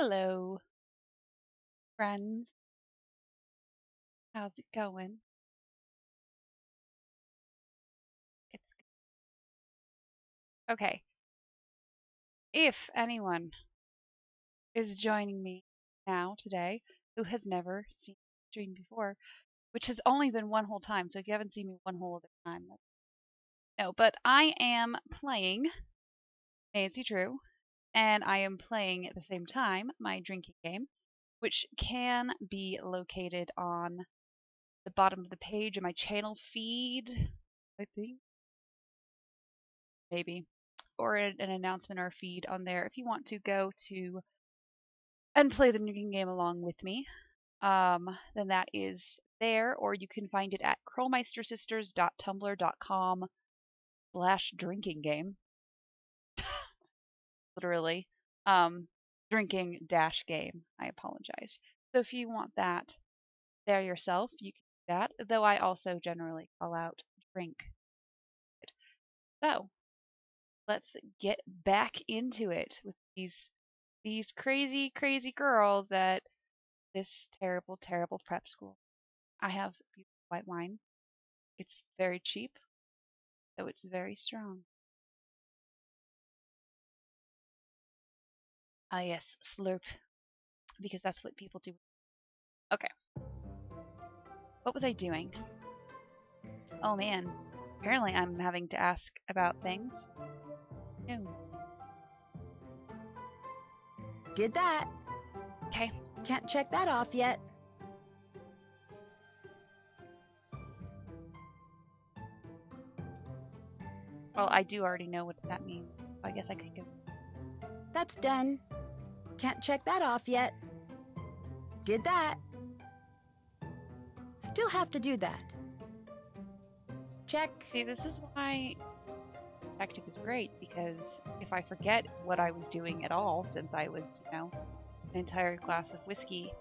Hello, friends. How's it going? It's okay. If anyone is joining me now today who has never seen the stream before, which has only been one whole time, so if you haven't seen me one whole other time, no, but I am playing Nancy Drew, and I am playing at the same time my drinking game, which can be located on the bottom of the page in my channel feed, I think. Maybe. Or an an announcement or a feed on there if you want to go to and play the drinking game along with me. Um, then that is there, or you can find it at krolmeistersisters.tumblr.com slash drinking game. Literally. Um, drinking dash game. I apologize. So if you want that there yourself, you can do that, though I also generally call out drink. So let's get back into it with these these crazy, crazy girls at this terrible, terrible prep school. I have white wine. It's very cheap, so it's very strong. Ah, yes, slurp, because that's what people do. Okay. What was I doing? Oh man, apparently I'm having to ask about things. No. Did that. Okay. Can't check that off yet. Well, I do already know what that means. I guess I could go. That's done. Can't check that off yet. Did that. Still have to do that. Check. See, this is why tactic is great because if I forget what I was doing at all, since I was, you know, an entire glass of whiskey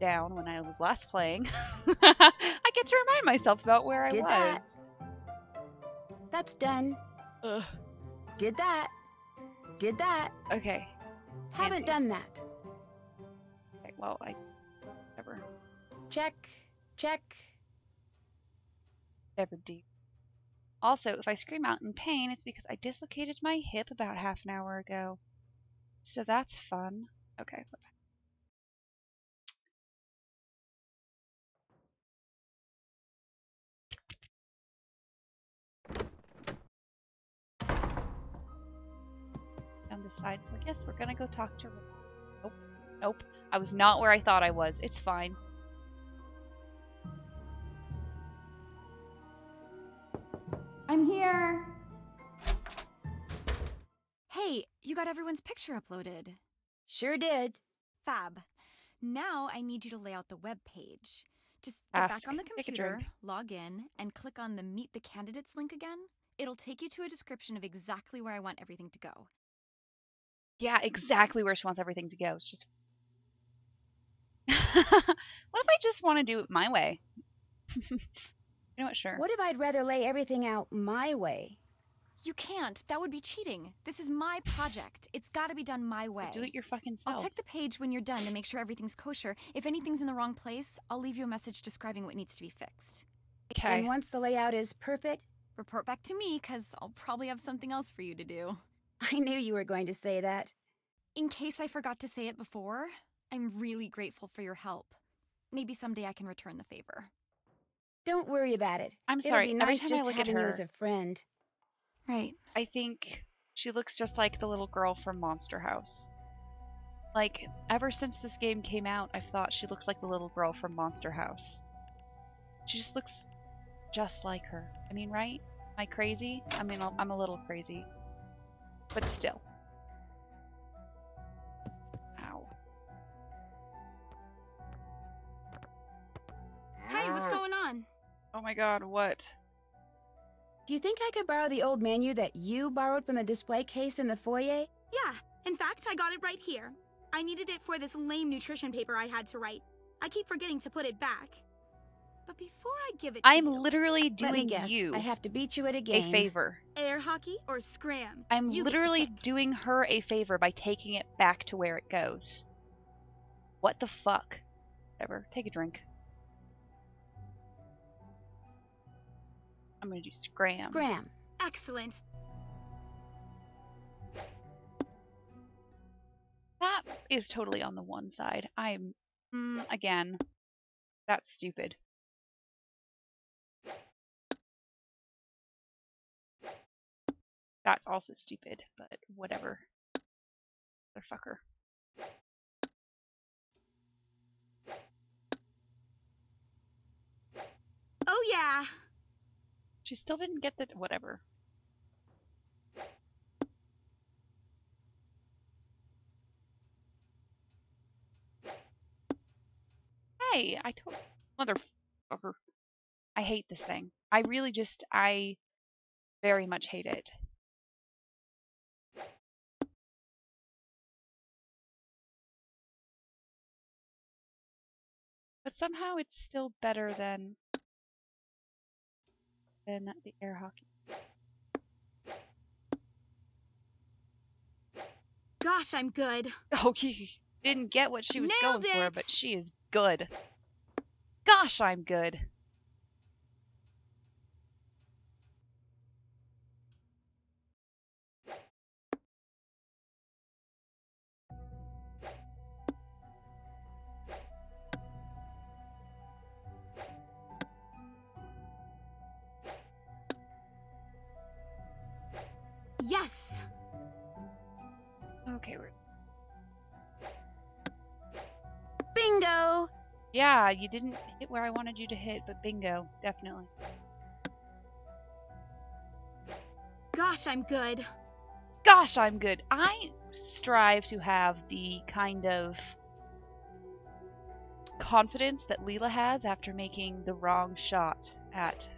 down when I was last playing, I get to remind myself about where I Did was. that. That's done. Ugh. Did that. Did that. Okay. Haven't Nancy. done that. okay. Well, I never, Check. Check. never do. Also, if I scream out in pain, it's because I dislocated my hip about half an hour ago. So that's fun. Okay. what time? Side, so I guess we're gonna go talk to. Nope. Nope. I was not where I thought I was. It's fine. I'm here. Hey, you got everyone's picture uploaded. Sure did. Fab. Now I need you to lay out the web page. Just get Ask. back on the computer, log in, and click on the Meet the Candidates link again. It'll take you to a description of exactly where I want everything to go. Yeah, exactly where she wants everything to go. It's just. what if I just want to do it my way? you know what? Sure. What if I'd rather lay everything out my way? You can't. That would be cheating. This is my project. It's got to be done my way. Do it your fucking I'll check the page when you're done to make sure everything's kosher. If anything's in the wrong place, I'll leave you a message describing what needs to be fixed. Okay. And once the layout is perfect, Report back to me, because I'll probably have something else for you to do. I knew you were going to say that. In case I forgot to say it before, I'm really grateful for your help. Maybe someday I can return the favor. Don't worry about it. I'm It'll sorry. be Every nice time I just look at having you as a friend. Right. I think she looks just like the little girl from Monster House. Like, ever since this game came out, I've thought she looks like the little girl from Monster House. She just looks just like her. I mean, right? Am I crazy? I mean, I'm a little crazy. But still. Ow. Hey, what's going on? Oh my god, what? Do you think I could borrow the old menu that you borrowed from the display case in the foyer? Yeah, in fact, I got it right here. I needed it for this lame nutrition paper I had to write. I keep forgetting to put it back. But before I give it to I'm you, literally doing guess. you I have to beat you at a a favor. air hockey or scram. I'm You literally doing her a favor by taking it back to where it goes. What the fuck? Whatever. Take a drink. I'm gonna do scram. Scram. Excellent. That is totally on the one side. I'm mm, again. That's stupid. That's also stupid, but whatever. Motherfucker. Oh, yeah. She still didn't get the whatever. Hey, I told motherfucker. I hate this thing. I really just I very much hate it. But somehow it's still better than than the air hockey. Gosh, I'm good. Oh, you didn't get what she was Nailed going for, but she is good. Gosh, I'm good. Yes. Okay, we're Bingo. Yeah, you didn't hit where I wanted you to hit, but bingo, definitely. Gosh, I'm good. Gosh, I'm good. I strive to have the kind of confidence that Leela has after making the wrong shot at.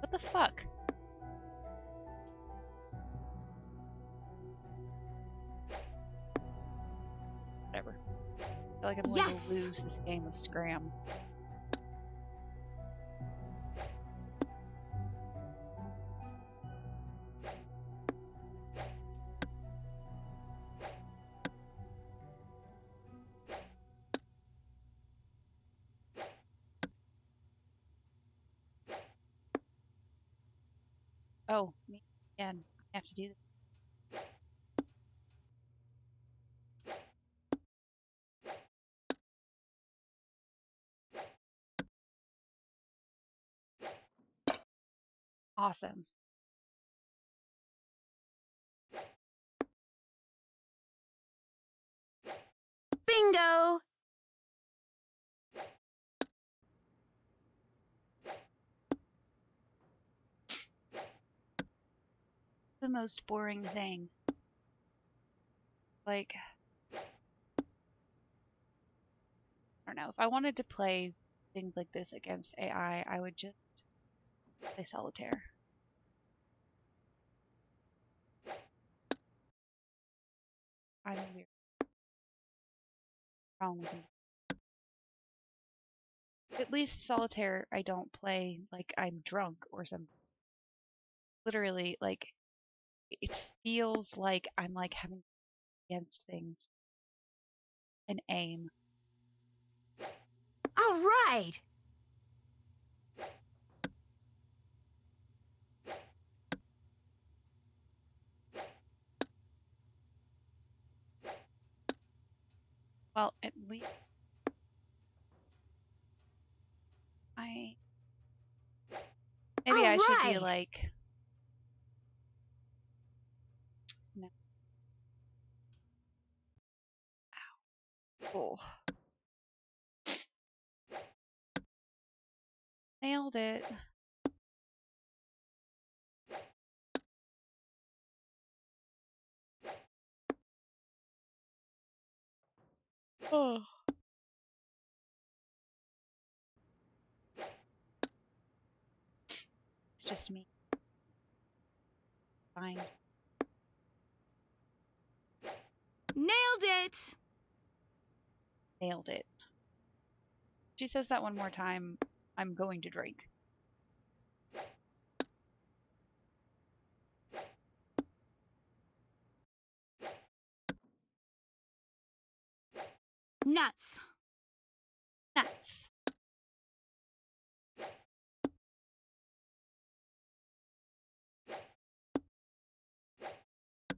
What the fuck? Feel like I'm going Yes! to lose this game of Scram. Oh, me again. I have to do this. Awesome. Bingo. The most boring thing. Like, I don't know. If I wanted to play things like this against AI, I would just play solitaire. I'm weird. Wrong with me. At least solitaire, I don't play like I'm drunk or something. Literally, like, it feels like I'm like having against things and aim. All right. Well, at least I maybe I should be like no. Ow. Oh. Nailed it. Oh. It's just me. Fine. Nailed it. Nailed it. She says that one more time. I'm going to drink. Nuts. Nuts.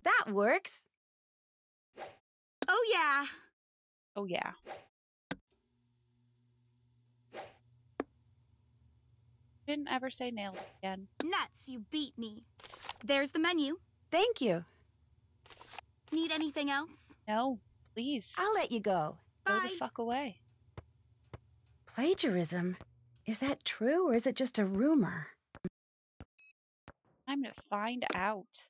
That works. Oh, yeah. Oh yeah. Didn't ever say nailed again. Nuts, you beat me. There's the menu. Thank you. Need anything else? No, please. I'll let you go. Go the fuck away. Plagiarism? Is that true or is it just a rumor? I'm gonna find out.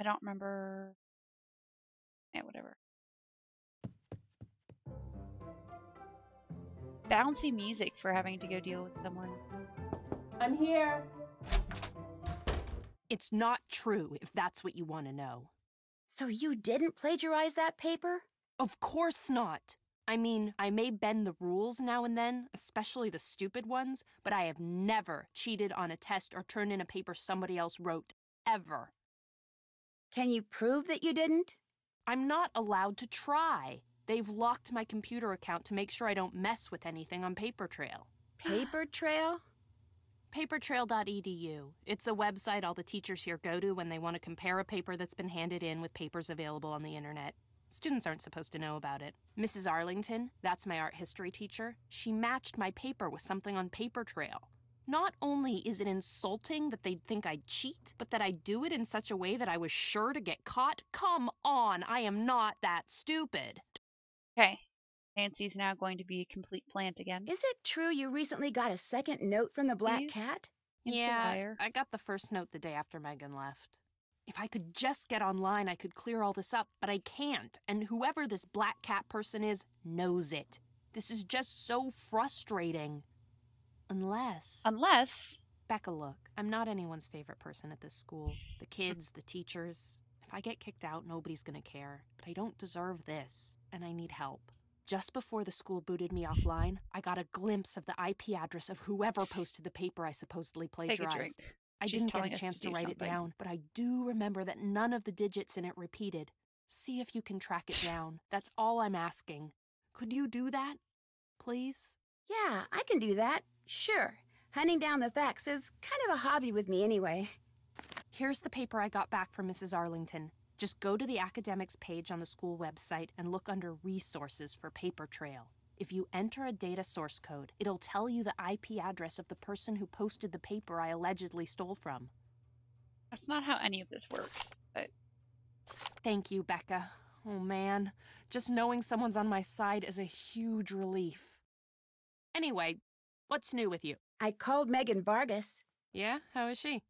I don't remember. Yeah, whatever. Bouncy music for having to go deal with someone. I'm here. It's not true, if that's what you want to know. So you didn't plagiarize that paper? Of course not. I mean, I may bend the rules now and then, especially the stupid ones, but I have never cheated on a test or turned in a paper somebody else wrote, ever. Can you prove that you didn't? I'm not allowed to try. They've locked my computer account to make sure I don't mess with anything on Papertrail. Paper trail? Papertrail.edu. It's a website all the teachers here go to when they want to compare a paper that's been handed in with papers available on the internet. Students aren't supposed to know about it. Mrs. Arlington, that's my art history teacher, she matched my paper with something on Papertrail. Not only is it insulting that they'd think I'd cheat, but that I'd do it in such a way that I was sure to get caught? Come on, I am not that stupid. Okay. Nancy's now going to be a complete plant again. Is it true you recently got a second note from the Black Please? Cat? Into yeah. I got the first note the day after Megan left. If I could just get online, I could clear all this up, but I can't. And whoever this black cat person is knows it. This is just so frustrating. Unless. Unless Becca, look, I'm not anyone's favorite person at this school. The kids, the teachers. If I get kicked out, nobody's gonna care. But I don't deserve this, and I need help. Just before the school booted me offline, I got a glimpse of the IP address of whoever posted the paper I supposedly take a drink. plagiarized. I She's didn't get a us to chance to, do write it down, but I do remember that none of the digits in it repeated. See if you can track it down. That's all I'm asking. Could you do that? Please? Yeah, I can do that. Sure. Hunting down the facts is kind of a hobby with me anyway. Here's the paper I got back from Mrs. Arlington. Just go to the academics page on the school website and look under resources for Paper Trail. If you enter a data source code, it'll tell you the IP address of the person who posted the paper I allegedly stole from. That's not how any of this works. But Thank you, Becca. Oh man, just knowing someone's on my side is a huge relief. Anyway, what's new with you? I called Megan Vargas. Yeah, how is she?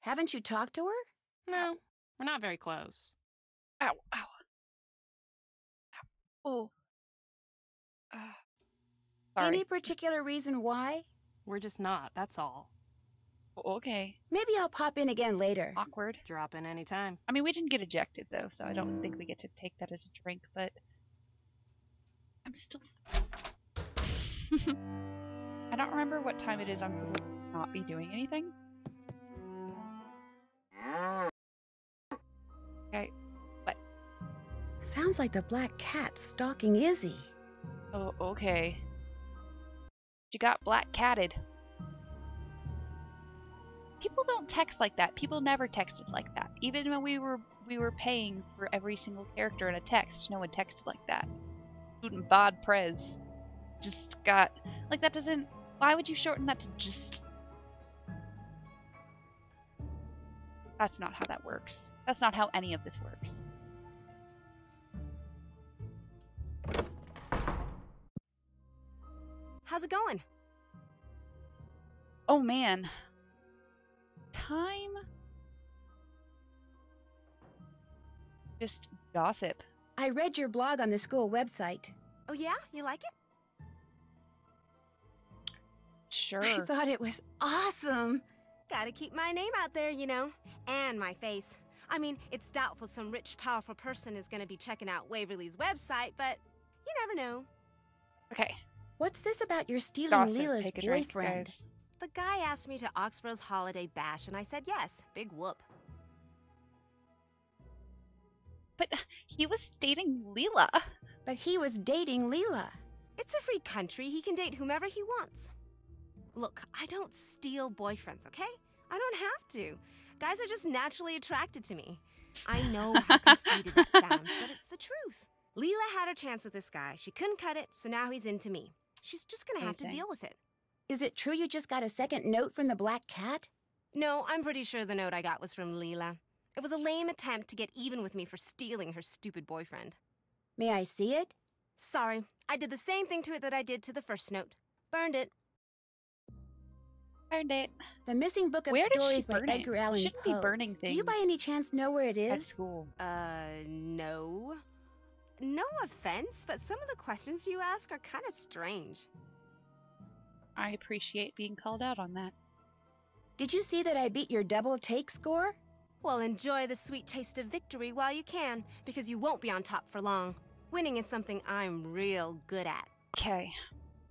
Haven't you talked to her? No, we're not very close. ow, ow. Ow. Oh. Uh, sorry. Any particular reason why? We're just not, that's all. Okay. Maybe I'll pop in again later. Awkward. Drop in anytime. I mean, we didn't get ejected though, so I don't think we get to take that as a drink. But I'm still. I don't remember what time it is. I'm supposed to not be doing anything. Okay. But Sounds like the Black Cat's stalking Izzy. Oh, okay. You got black catted. People don't text like that. People never texted like that. Even when we were we were paying for every single character in a text, no one texted like that. Student Bod Prez just got like that doesn't why would you shorten that to just That's not how that works. That's not how any of this works. How's it going? Oh man. Time. Just gossip. I read your blog on the school website. Oh, yeah? You like it? Sure. I thought it was awesome. Gotta keep my name out there, you know, and my face. I mean, it's doubtful some rich, powerful person is gonna be checking out Waverly's website, but you never know. okay. What's this about your stealing Gossip. Leela's Take a drink, boyfriend? The guy asked me to Oxborough's holiday bash, and I said yes. Big whoop. But he was dating Leela. But he was dating Leela. It's a free country. He can date whomever he wants. Look, I don't steal boyfriends, okay? I don't have to. Guys are just naturally attracted to me. I know how conceited that sounds, but it's the truth. Leela had her chance with this guy. She couldn't cut it, so now he's into me. She's just gonna have to deal with it. Is it true you just got a second note from the Black Cat? No, I'm pretty sure the note I got was from Leela. It was a lame attempt to get even with me for stealing her stupid boyfriend. May I see it? Sorry, I did the same thing to it that I did to the first note. Burned it. Burned it. The missing book of Where stories by burn it? Edgar Allan Shouldn't Poe. be burning things. Do you by any chance know where it at is? school? Uh, no. No offense, but some of the questions you ask are kind of strange. I appreciate being called out on that. Did you see that I beat your double take score? Well, enjoy the sweet taste of victory while you can, because you won't be on top for long. Winning is something I'm real good at. Okay.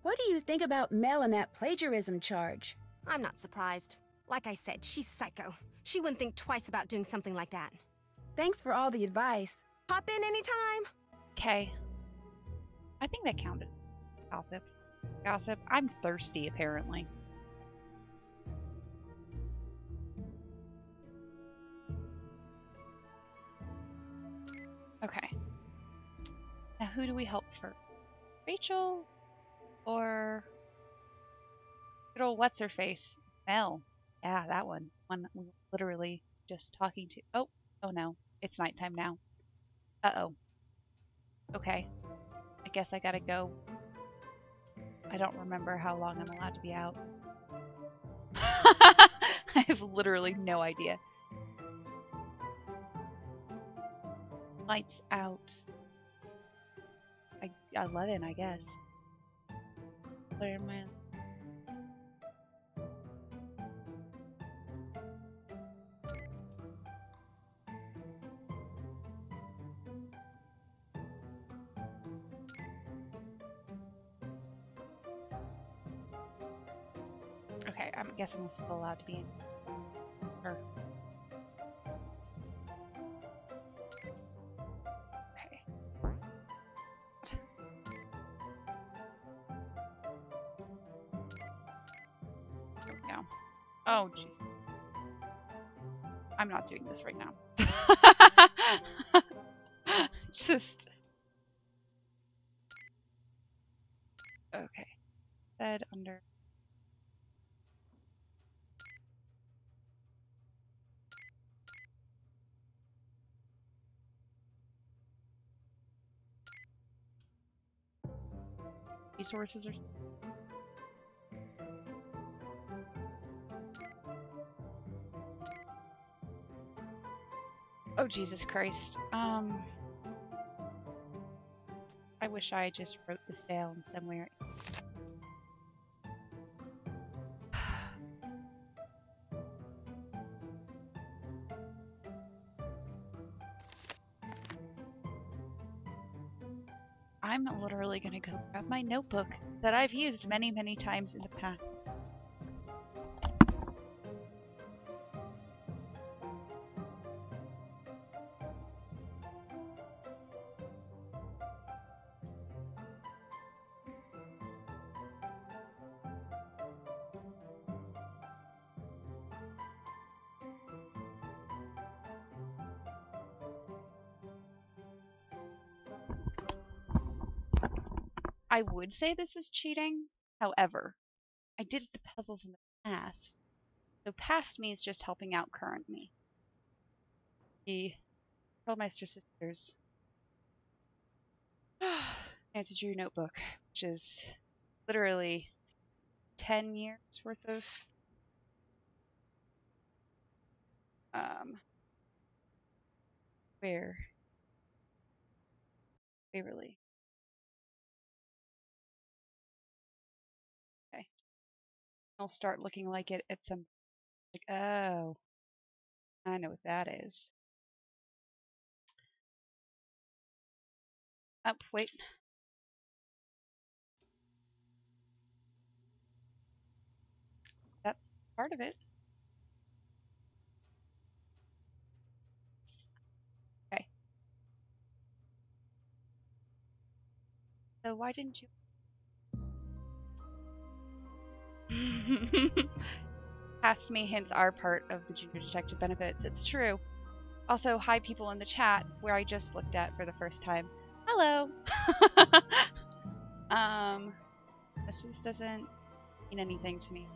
What do you think about Mel and that plagiarism charge? I'm not surprised. Like I said, she's psycho. She wouldn't think twice about doing something like that. Thanks for all the advice. Pop in anytime. Okay. I think that counted. Gossip. Gossip. I'm thirsty, apparently. Okay. Now, who do we help first? Rachel or good old what's her face? Mel. Yeah, that one. One we literally just talking to. Oh, oh no, it's nighttime now. Uh oh. Okay. I guess I gotta go. I don't remember how long I'm allowed to be out. I have literally no idea. Lights out. I, 11, I guess. Where am I? Okay, I guess I'm still allowed to be in. Or. Okay. There we go. Oh, jeez. I'm not doing this right now. Just. Okay. Bed under. Resources or Oh Jesus Christ. Um I wish I just wrote this down somewhere. Gonna go grab my notebook that I've used many, many times in the past. I would say this is cheating. However, I did the puzzles in the past. So past me is just helping out current me. The Pearlmeister sisters. Nancy Drew notebook, which is literally 10 years worth of um where Waverly. will start looking like it at some like oh I know what that is. Up, oh, wait. That's part of it. Okay. So why didn't you Past me hints are part of the junior detective benefits. It's true. Also, hi people in the chat where I just looked at for the first time. Hello. um, this just doesn't mean anything to me.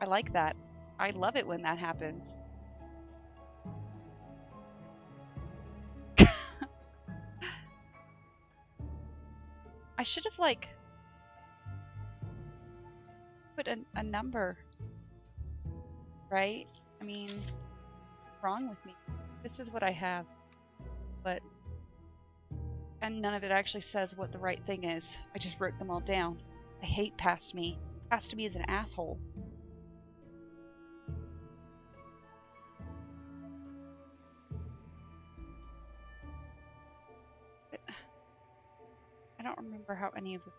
I like that. I love it when that happens. I should have like put a, a number, right? I mean, wrong with me? This is what I have, but and none of it actually says what the right thing is. I just wrote them all down. I hate past me. Past me is an asshole. I don't remember how any of this.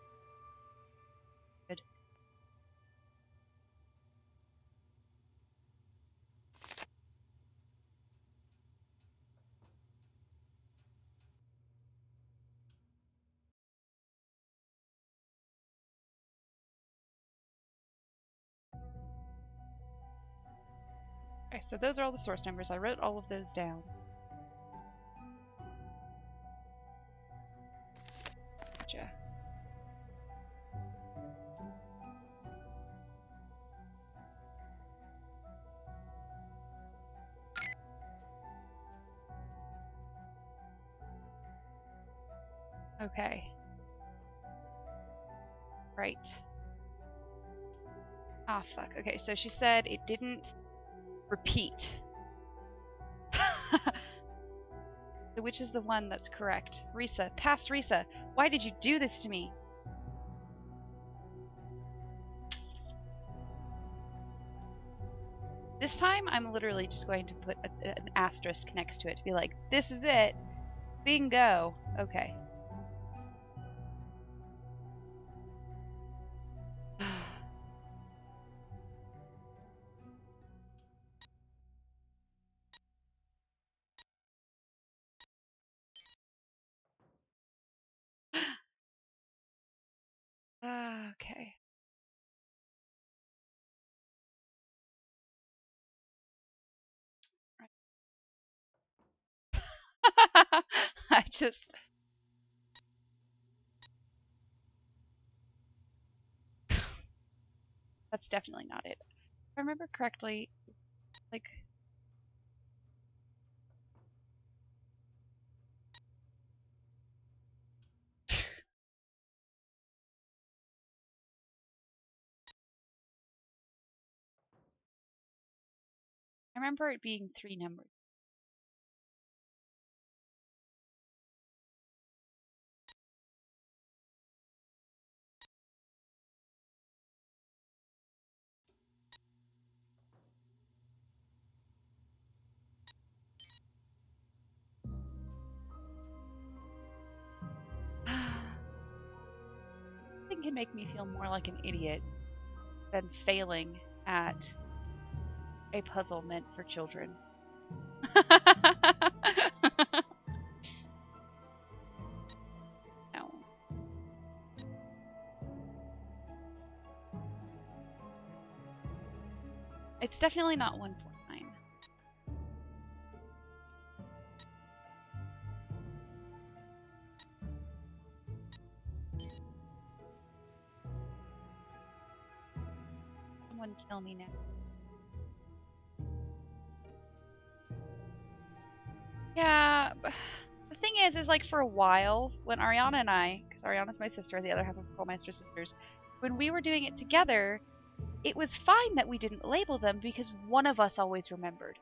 So those are all the source numbers. I wrote all of those down. Gotcha. Okay. Right. Ah, fuck. Okay, so she said it didn't repeat. so which is the one that's correct? Rissa. Past Rissa. Why did you do this to me? This time, I'm literally just going to put a, an asterisk next to it to be like, this is it. Bingo. Okay. Just. That's definitely not it. If I remember correctly, like. I remember it being three numbers. Can make me feel more like an idiot than failing at a puzzle meant for children. no. It's definitely not 1.9. Someone for a while, when Ariana and I, because Ariana's my sister, the other half of Krolmeister sisters, when we were doing it together, it was fine that we didn't label them because one of us always remembered.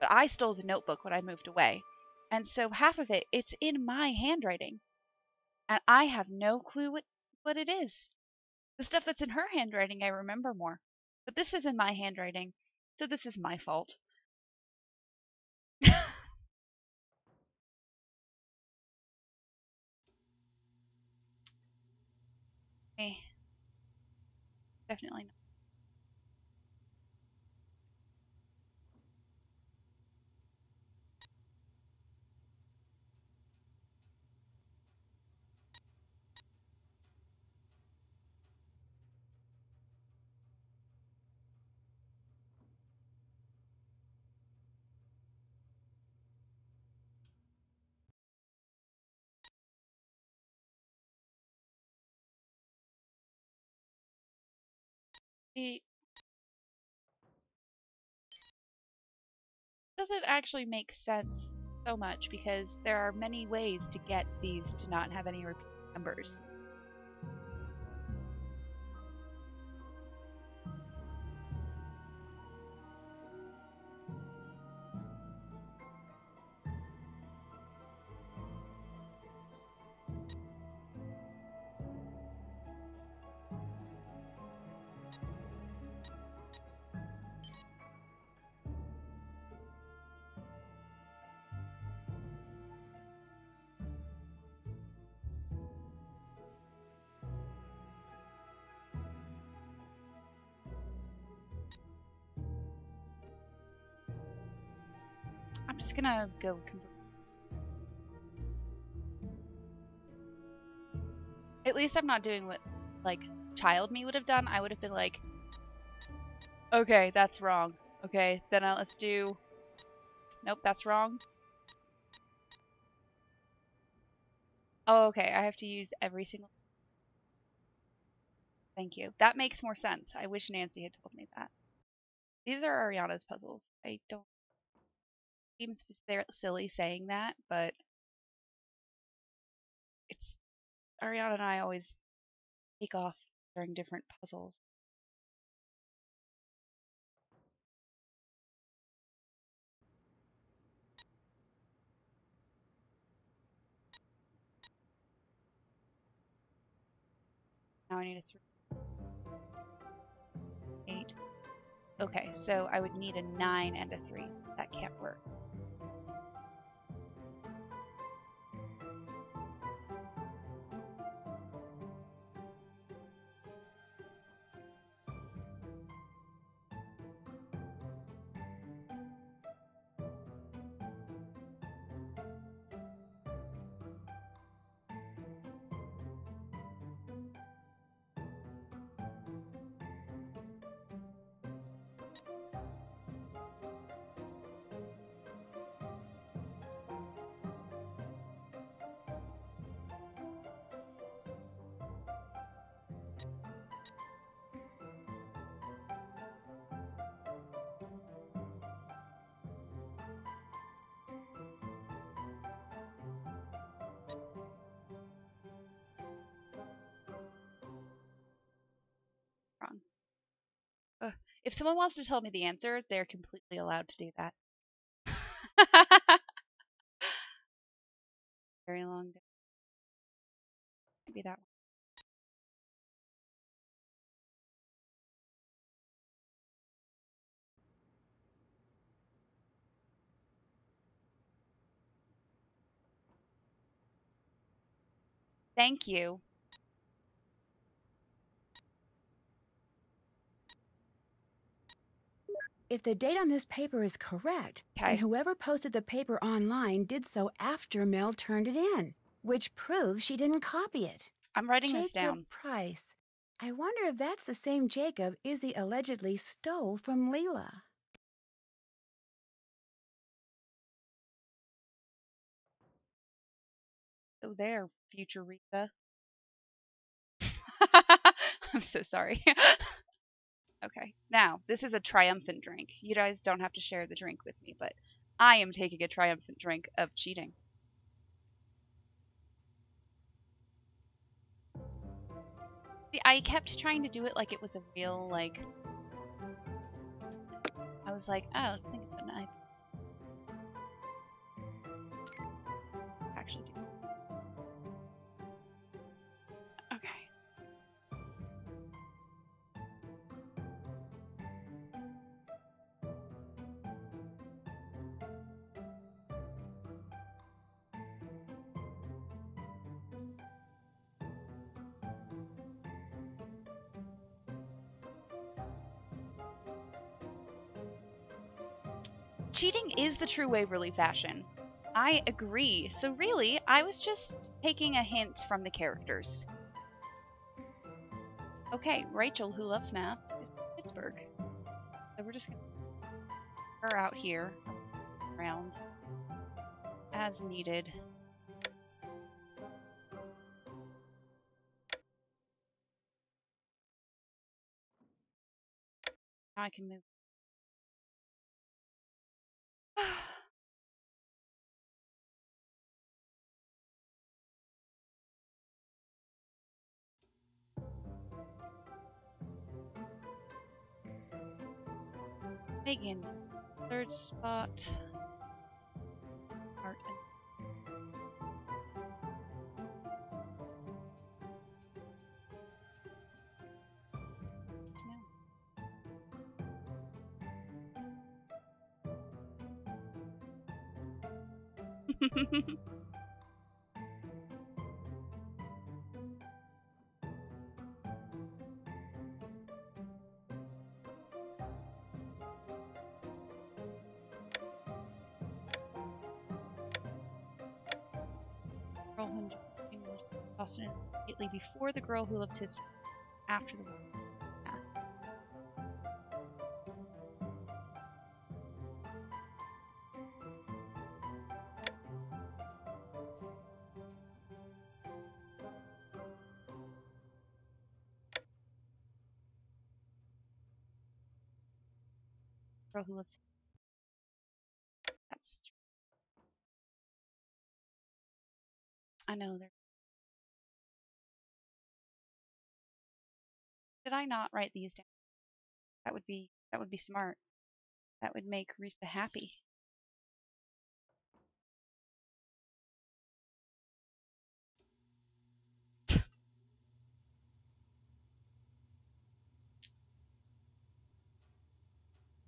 But I stole the notebook when I moved away, and so half of it, it's in my handwriting, and I have no clue what what it is. The stuff that's in her handwriting, I remember more, but this is in my handwriting, so this is my fault. Okay. Definitely not. It doesn't actually make sense so much because there are many ways to get these to not have any repeat numbers. Gonna go. At least I'm not doing what like child me would have done. I would have been like, okay, that's wrong. Okay, then uh, let's do. Nope, that's wrong. Oh, okay. I have to use every single. Thank you. That makes more sense. I wish Nancy had told me that. These are Ariana's puzzles. I don't seems si- silly saying that, but it's Ariana and I always take off during different puzzles. Now I need a three. Okay, so I would need a nine and a three. That can't work. Wrong. Ugh. If someone wants to tell me the answer, they're completely allowed to do that. Very long day. Maybe that one. Thank you. If the date on this paper is correct, Okay. then whoever posted the paper online did so after Mel turned it in, which proves she didn't copy it. I'm writing Jacob this down. Price. I wonder if that's the same Jacob Izzy allegedly stole from Leela. Oh, there, future Rita. I'm so sorry. okay, now, this is a triumphant drink. You guys don't have to share the drink with me, but I am taking a triumphant drink of cheating. See, I kept trying to do it like it was a real, like. I was like, oh, let's think of a Cheating is the true Waverly fashion. I agree. So really, I was just taking a hint from the characters. Okay, Rachel, who loves math, is Pittsburgh. So we're just gonna her out here around as needed. I can move. Megan, third spot. Art girl who immediately before the girl who loves history after the war. Girl who loves that's I know there. Did I not write these down? That would be that would be smart. That would make Rissa happy.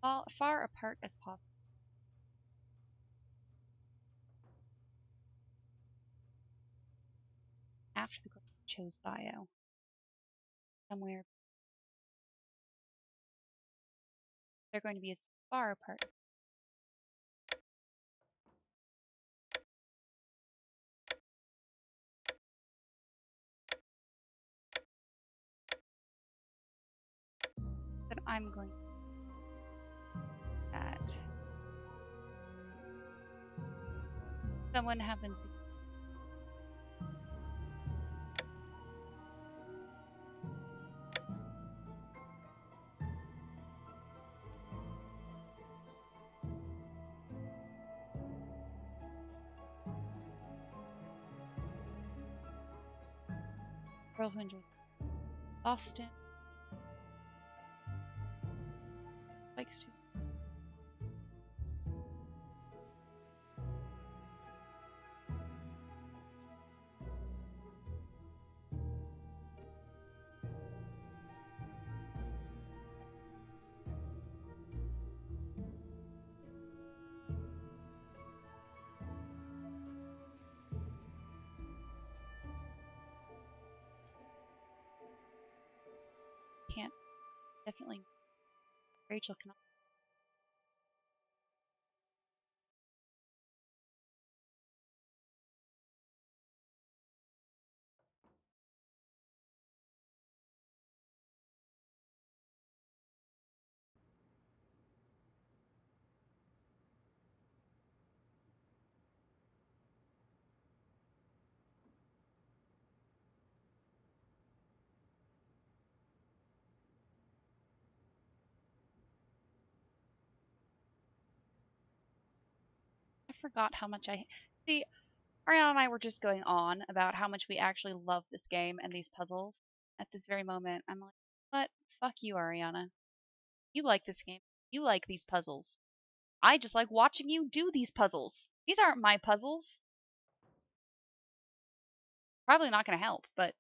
Far, far apart as possible. After the girl chose bio. Somewhere. They're going to be as far apart. I'm going someone happens who enjoys Boston likes to definitely Rachel cannot forgot how much I see. Ariana and I were just going on about how much we actually love this game and these puzzles. At this very moment, I'm like, what? Fuck you, Ariana. You like this game. You like these puzzles. I just like watching you do these puzzles. These aren't my puzzles. Probably not going to help, but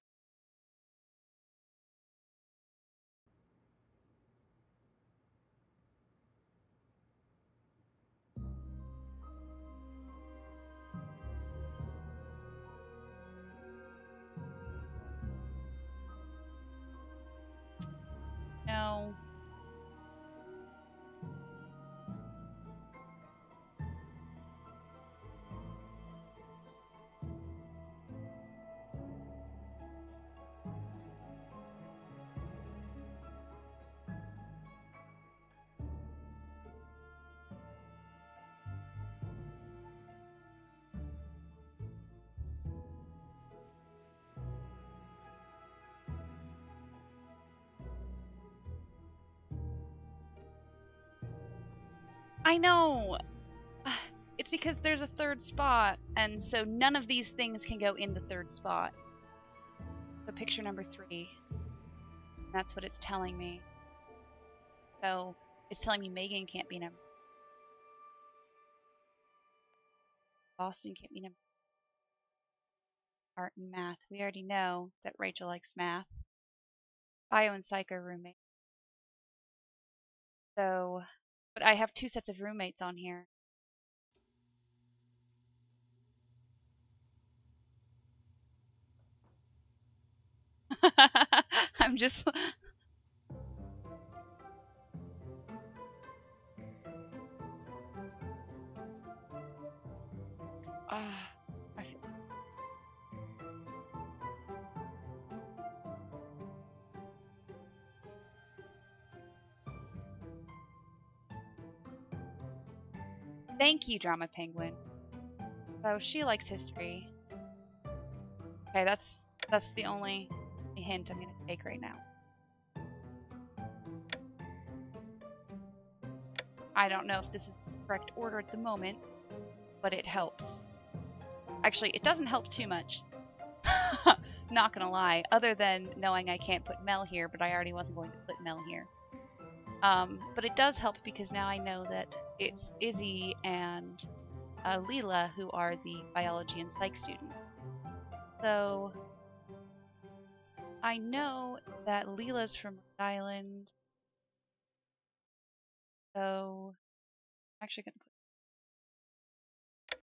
no. I know. It's because there's a third spot, and so none of these things can go in the third spot. So picture number three. That's what it's telling me. So it's telling me Megan can't be number. Boston can't be number. Art and math. We already know that Rachel likes math. Bio and psycho are roommates. So, but I have two sets of roommates on here. I'm just. Thank you, Drama Penguin. So she likes history. Okay, that's that's the only hint I'm gonna take right now. I don't know if this is the correct order at the moment, but it helps. Actually, it doesn't help too much. Not gonna lie, other than knowing I can't put Mel here, but I already wasn't going to put Mel here. Um, but it does help because now I know that it's Izzy and uh, Leela who are the biology and psych students. So I know that Leela's from Rhode Island. So I'm actually gonna put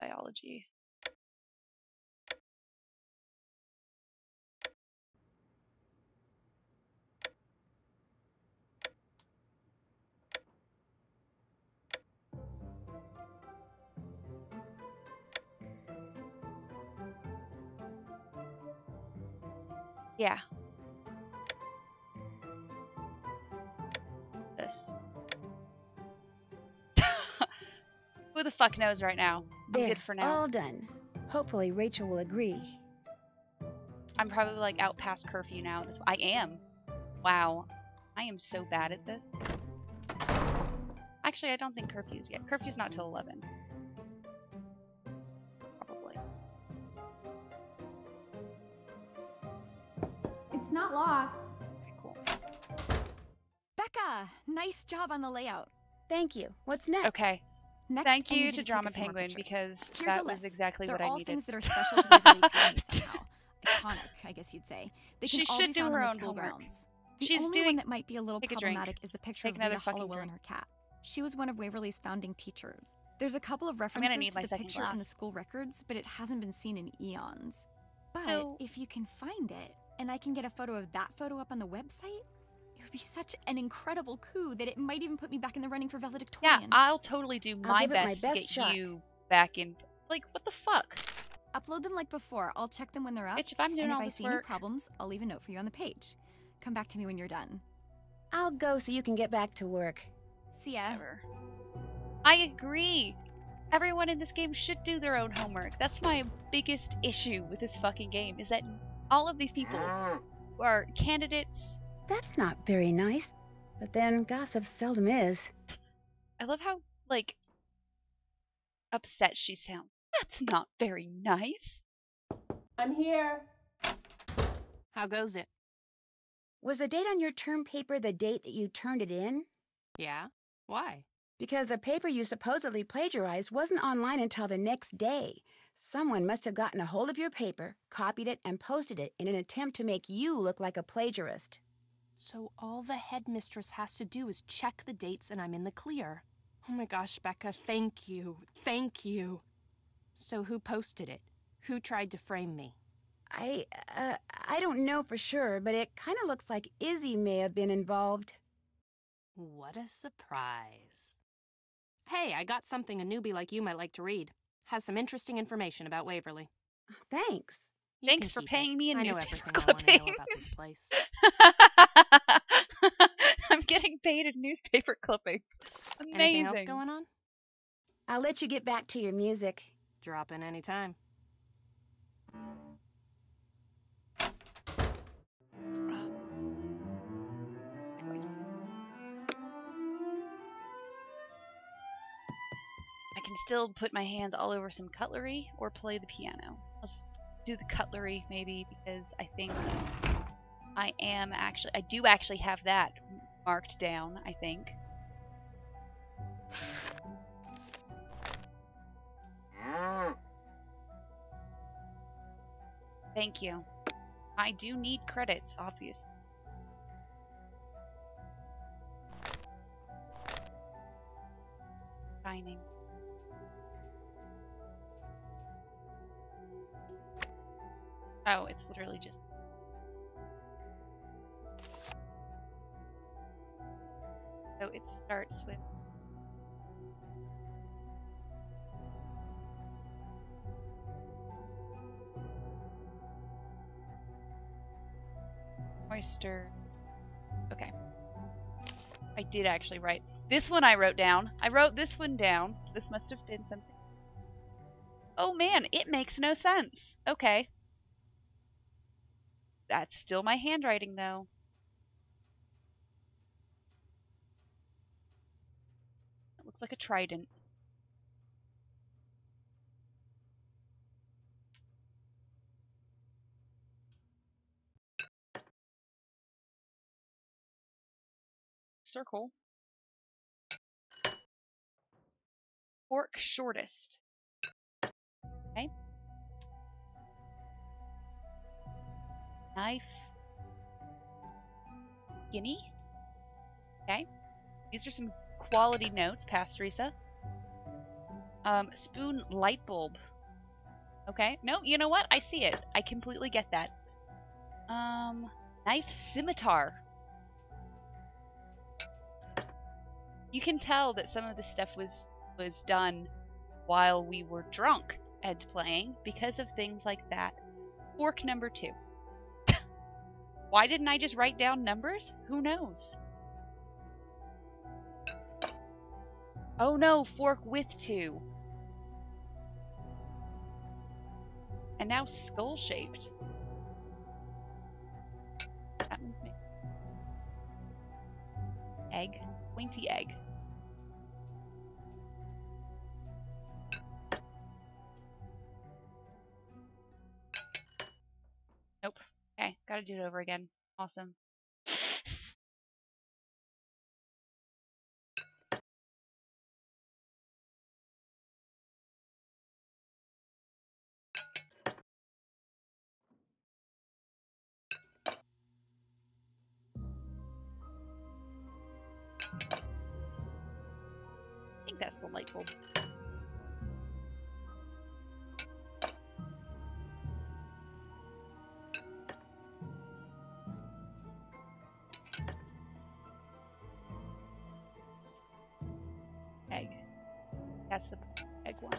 biology. Yeah. This. Who the fuck knows right now? I'm There, good for now. all done. Hopefully Rachel will agree. I'm probably like out past curfew now. This I am. Wow. I am so bad at this. Actually, I don't think curfew's yet. Curfew's not till 11. Not locked. Okay, cool. Becca, nice job on the layout. Thank you. What's next? Okay. Next, Thank you you to Drama a few more Penguin pictures. because Here's that was exactly They're what I all needed. things that are special to Waverly County somehow. Iconic, I guess you'd say. They can She all should be do found her own school homework. grounds. The She's only doing- one that might be a little Take a drink. is the picture Take of another Rita fucking Hollowell and her cat. She was one of Waverly's founding teachers. There's a couple of references need to the second picture in the school records, but it hasn't been seen in eons. But So- if you can find it, and I can get a photo of that photo up on the website, it would be such an incredible coup that it might even put me back in the running for valedictorian. Yeah, valedictorian. I'll totally do my give it my best, to best get shot. you back in. Like, what the fuck? Upload them like before. I'll check them when they're up. Bitch, if I'm doing and if I this see any problems, I'll leave a note for you on the page. Come back to me when you're done. I'll go so you can get back to work. See ya. whatever. I agree. Everyone in this game should do their own homework. That's my biggest issue with this fucking game is that all of these people who are candidates. That's not very nice. But then gossip seldom is. I love how like upset she sounds. That's not very nice. I'm here. How goes it? Was the date on your term paper the date that you turned it in? Yeah? Why? Because the paper you supposedly plagiarized wasn't online until the next day. Someone must have gotten a hold of your paper, copied it, and posted it in an attempt to make you look like a plagiarist. So all the headmistress has to do is check the dates and I'm in the clear. Oh my gosh, Becca, thank you. Thank you. So who posted it? Who tried to frame me? I, uh, I don't know for sure, but it kind of looks like Izzy may have been involved. What a surprise. Hey, I got something a newbie like you might like to read. Has some interesting information about Waverly. Oh, thanks. You Thanks for keep it. paying me in I know newspaper everything I want to know about this place. I'm getting paid in newspaper clippings. Amazing. Anything else going on? I'll let you get back to your music. Drop in anytime. Can still put my hands all over some cutlery or play the piano. Let's do the cutlery maybe because I think I am actually I do actually have that marked down, I think. Thank you. I do need credits, obviously. Starts with. Oyster. Okay. I did actually write. This one I wrote down. I wrote this one down. This must have been something. Oh man, it makes no sense. Okay. That's still my handwriting though. It looks like a trident. Circle. Fork shortest. Okay. Knife. Guinea. Okay. These are some quality notes, past Teresa. Um, spoon light bulb. Okay. No, you know what? I see it. I completely get that. Um, knife scimitar. You can tell that some of this stuff was was done while we were drunk and playing because of things like that. Fork number two. Why didn't I just write down numbers? Who knows? Oh no, fork with two. And now skull shaped. That means me. Egg. Pointy egg. Nope. Okay, gotta do it over again. Awesome. That's the egg one.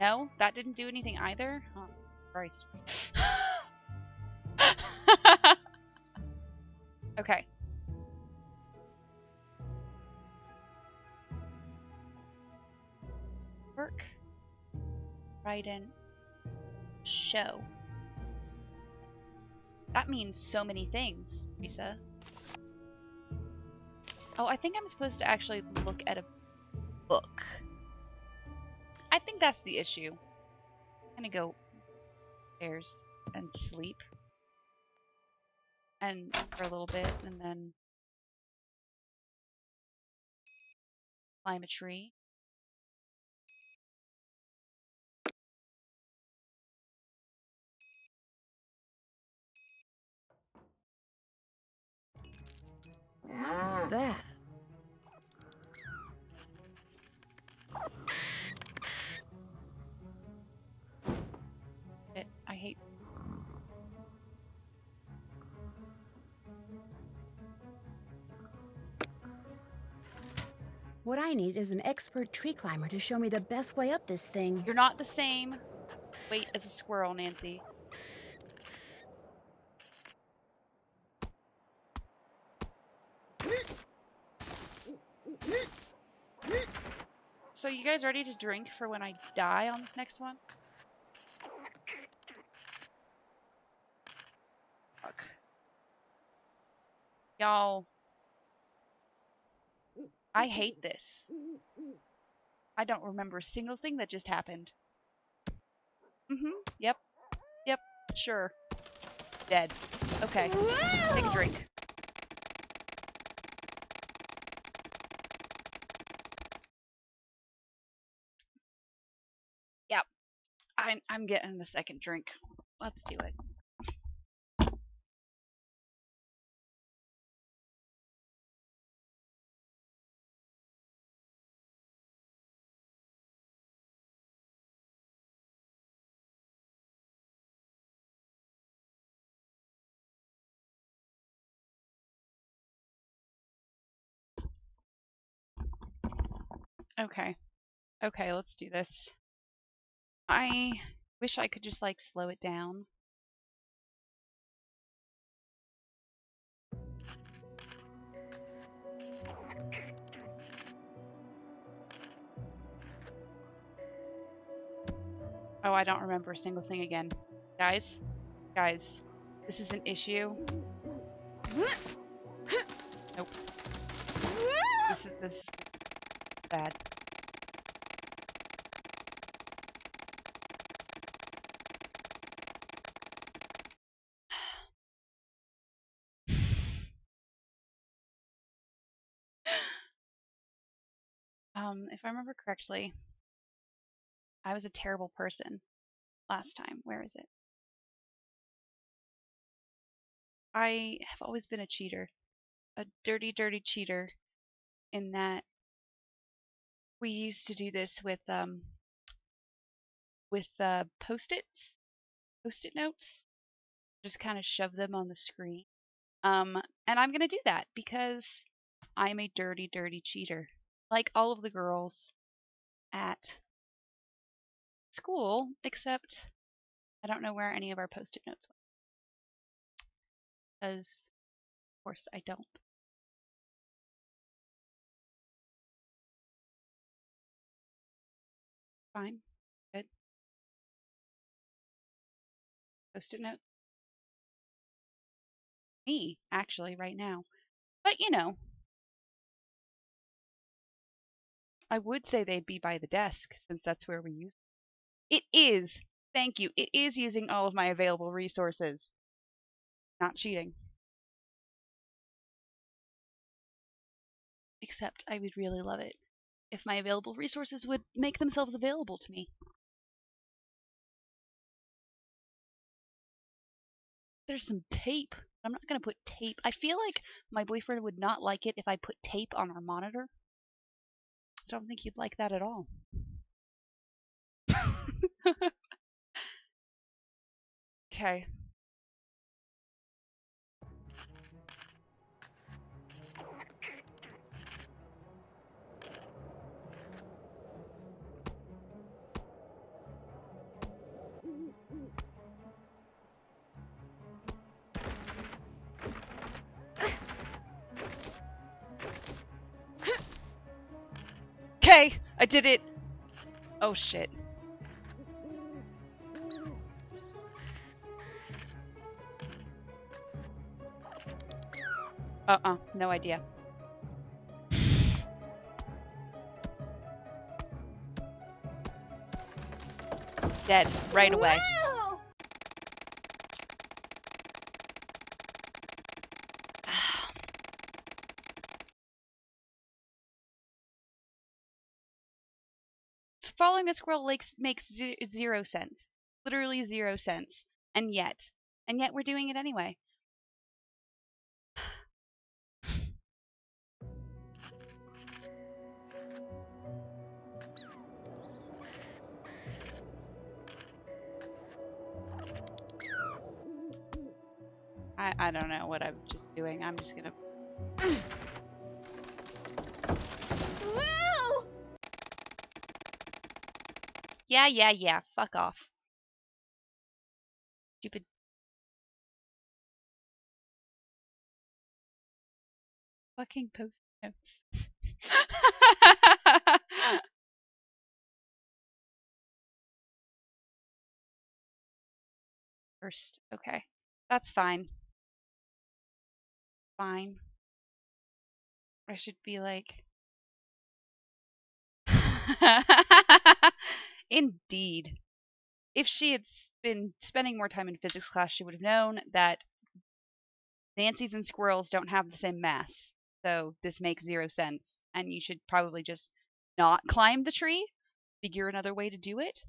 No, that didn't do anything either. Oh, Christ. okay. Work. Write in. Show. That means so many things, Lisa. Oh, I think I'm supposed to actually look at a book. I think that's the issue. I'm gonna go upstairs and sleep. And for a little bit, and then climb a tree. What's ah. that? It, I hate. What I need is an expert tree climber to show me the best way up this thing. You're not the same weight as a squirrel, Nancy. So you guys ready to drink for when I die on this next one? Fuck. Y'all. I hate this. I don't remember a single thing that just happened. Mm-hmm. Yep. Yep. Sure. Dead. Okay. Take a drink. I'm I'm getting the second drink. Let's do it. Okay. Okay, let's do this. I wish I could just like slow it down. Oh, I don't remember a single thing again. Guys, guys, this is an issue. Nope. This is this is bad. Um, if I remember correctly, I was a terrible person last time. Where is it? I have always been a cheater, a dirty, dirty cheater, in that we used to do this with um with uh, post-its, post-it notes, just kind of shove them on the screen. Um, and I'm gonna do that because I'm a dirty, dirty cheater, like all of the girls at school, except I don't know where any of our post-it notes went. Because, of course, I don't. Fine. Good. Post-it note. Me, actually, right now. But, you know, I would say they'd be by the desk since that's where we use them. It is. Thank you. It is using all of my available resources. Not cheating. Except I would really love it if my available resources would make themselves available to me. There's some tape. I'm not going to put tape. I feel like my boyfriend would not like it if I put tape on our monitor. I don't think he'd like that at all. okay. Okay, I did it. Oh shit. Uh-uh, no idea. Dead, right away. Following a squirrel makes makes ze- zero sense. Literally zero sense. And yet, and yet we're doing it anyway. I, I don't know what I'm just doing. I'm just gonna Yeah, yeah, yeah. Fuck off. Stupid. Fucking post notes. First, okay. That's fine. Fine. I should be like Indeed. If she had been spending more time in physics class, she would have known that Nancy's and squirrels don't have the same mass. So this makes zero sense. And you should probably just not climb the tree, figure another way to do it.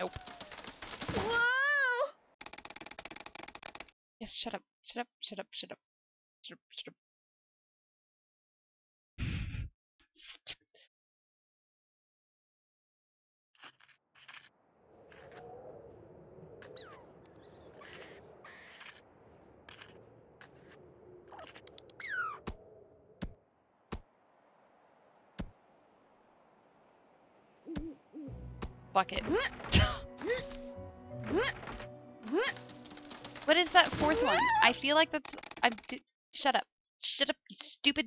Nope. Whoa! Yes, shut up. Shut up. Shut up. Shut up. Shut up. Shut up. Stupid. Fuck What is that fourth one? I feel like that's. I'm. Shut up. Shut up, you stupid.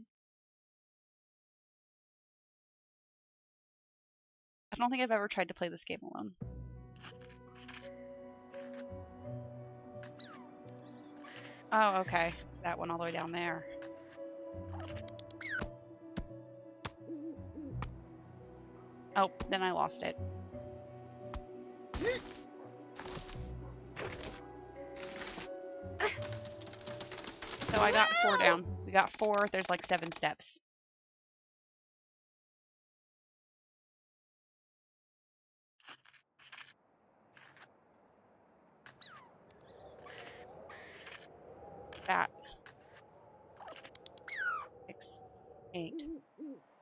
I don't think I've ever tried to play this game alone. Oh, okay. It's that one all the way down there. Oh, then I lost it. So I got four down. We got four. There's like seven steps. That. Six. Eight.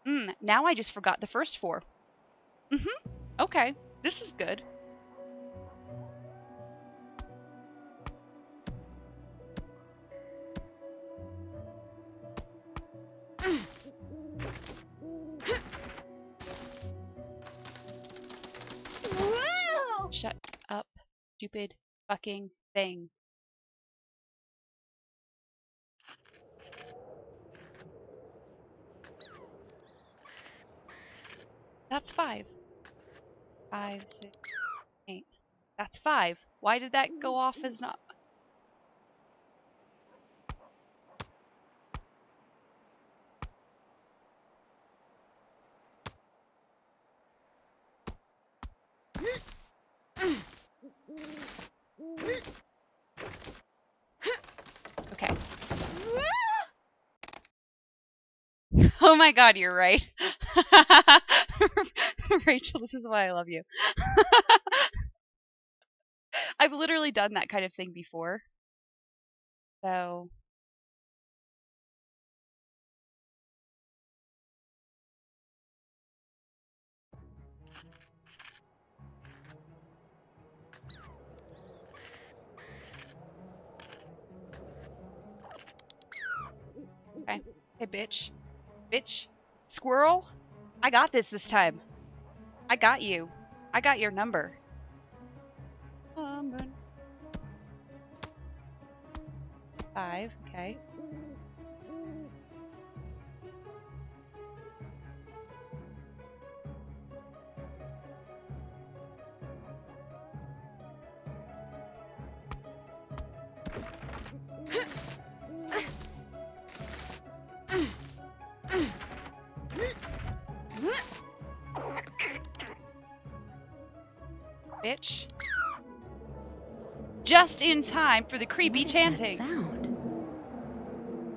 Mm, now I just forgot the first four. Mm-hmm. Okay. This is good. Stupid fucking thing. That's five. Five, six, eight. That's five. Why did that go off as not? Okay. Oh my god, you're right. Rachel, this is why I love you. I've literally done that kind of thing before. So. Okay. Hey, bitch. Bitch. Squirrel. I got this this time. I got you. I got your number. Five. Okay. Bitch. Just in time for the creepy What is that chanting. sound?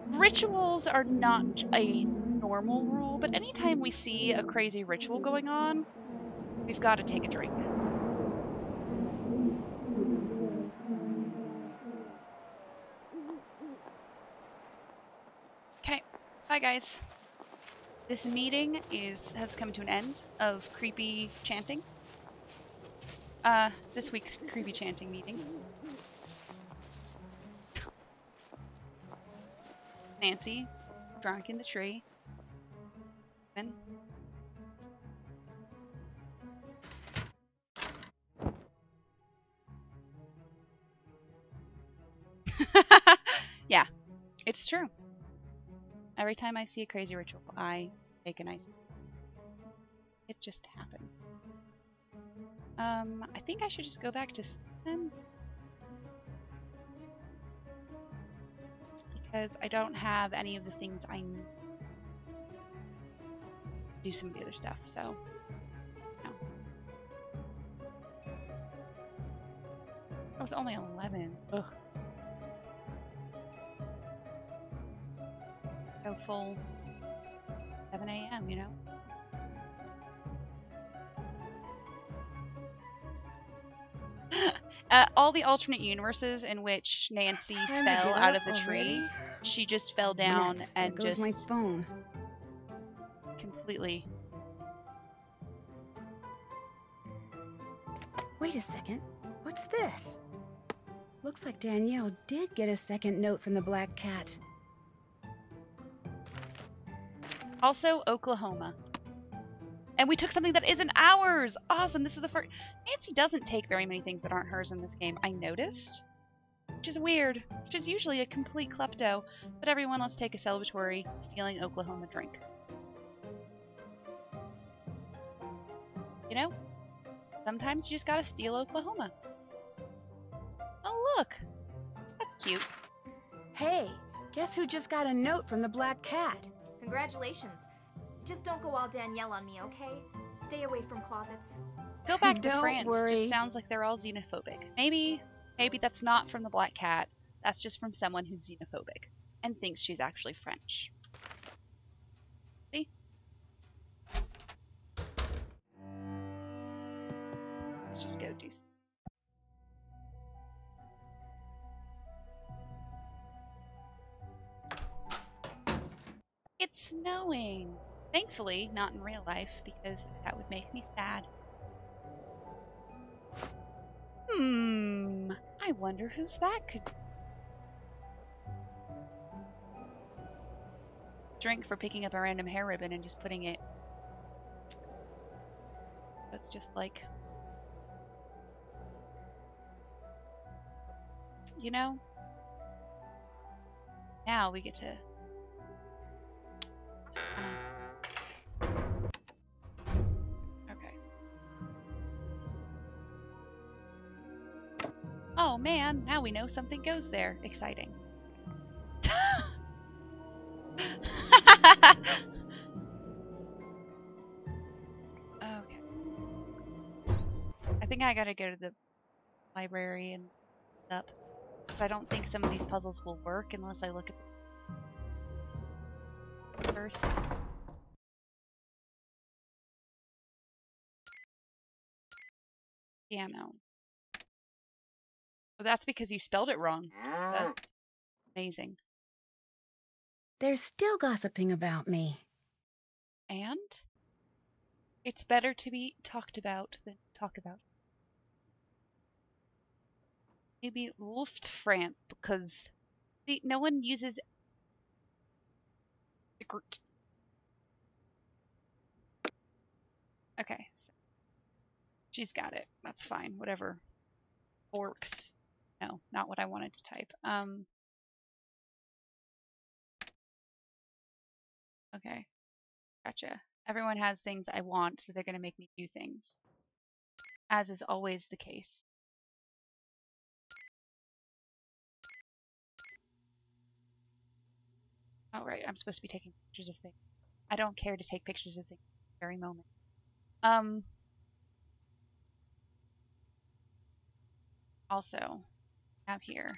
Rituals are not a normal rule, but anytime we see a crazy ritual going on, we've got to take a drink. Okay, bye guys. This meeting is has come to an end of creepy chanting. Uh, this week's creepy chanting meeting. Nancy, drunk in the tree. Ben. yeah, it's true. Every time I see a crazy ritual, I take an ice. It just happens. Um, I think I should just go back to then. Because I don't have any of the things I need do some of the other stuff, so no. Oh, it's only 11. Ugh. Go full 7 a.m., you know? Uh, all the alternate universes in which Nancy fell out of the tree, already? she just fell down and just my phone. completely. Wait a second. What's this? Looks like Danielle did get a second note from the Black Cat. Also, Oklahoma. And we took something that isn't ours. Awesome. This is the first. Nancy doesn't take very many things that aren't hers in this game. I noticed. Which is weird. She's usually a complete klepto. But everyone, let's take a celebratory stealing Oklahoma drink. You know? Sometimes you just gotta steal Oklahoma. Oh, look. That's cute. Hey, guess who just got a note from the Black Cat? Congratulations. Just don't go all Danielle on me, okay? Stay away from closets. Go back to Don't France. worry. Just sounds like they're all xenophobic. Maybe, maybe that's not from the Black Cat. That's just from someone who's xenophobic and thinks she's actually French. See? Let's just go do. s- It's snowing. Thankfully, not in real life, because that would make me sad. Hmm. I wonder whose that could. Drink for picking up a random hair ribbon and just putting it. That's just like. You know? Now we get to. Now we know something goes there. Exciting. okay. I think I gotta go to the library and up. I don't think some of these puzzles will work unless I look at first. Piano. Well, that's because you spelled it wrong. That's mm. amazing. They're still gossiping about me. And it's better to be talked about than talk about. Maybe Luft France because see, no one uses secret. Okay, so she's got it. That's fine. Whatever works. No, not what I wanted to type. Um. Okay. Gotcha. Everyone has things I want, so they're going to make me do things. As is always the case. Oh, right. I'm supposed to be taking pictures of things. I don't care to take pictures of things at the very moment. Um. Also, have here.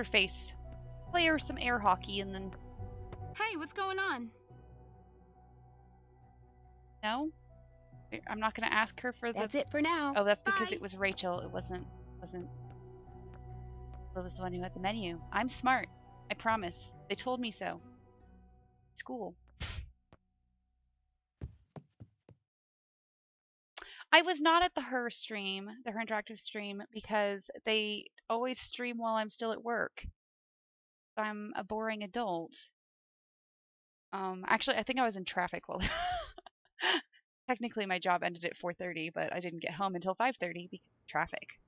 Her face? Play her some air hockey and then Hey, what's going on? No? I- I'm not gonna ask her for the That's it for now. Oh, that's because Bye. it was Rachel. It wasn't wasn't it was the one who had the menu. I'm smart. I promise. They told me so. School. I was not at the her stream, the HeR Interactive stream, because they always stream while I'm still at work. I'm a boring adult. Um, actually, I think I was in traffic while. Technically, my job ended at 4:30, but I didn't get home until 5:30 because of traffic.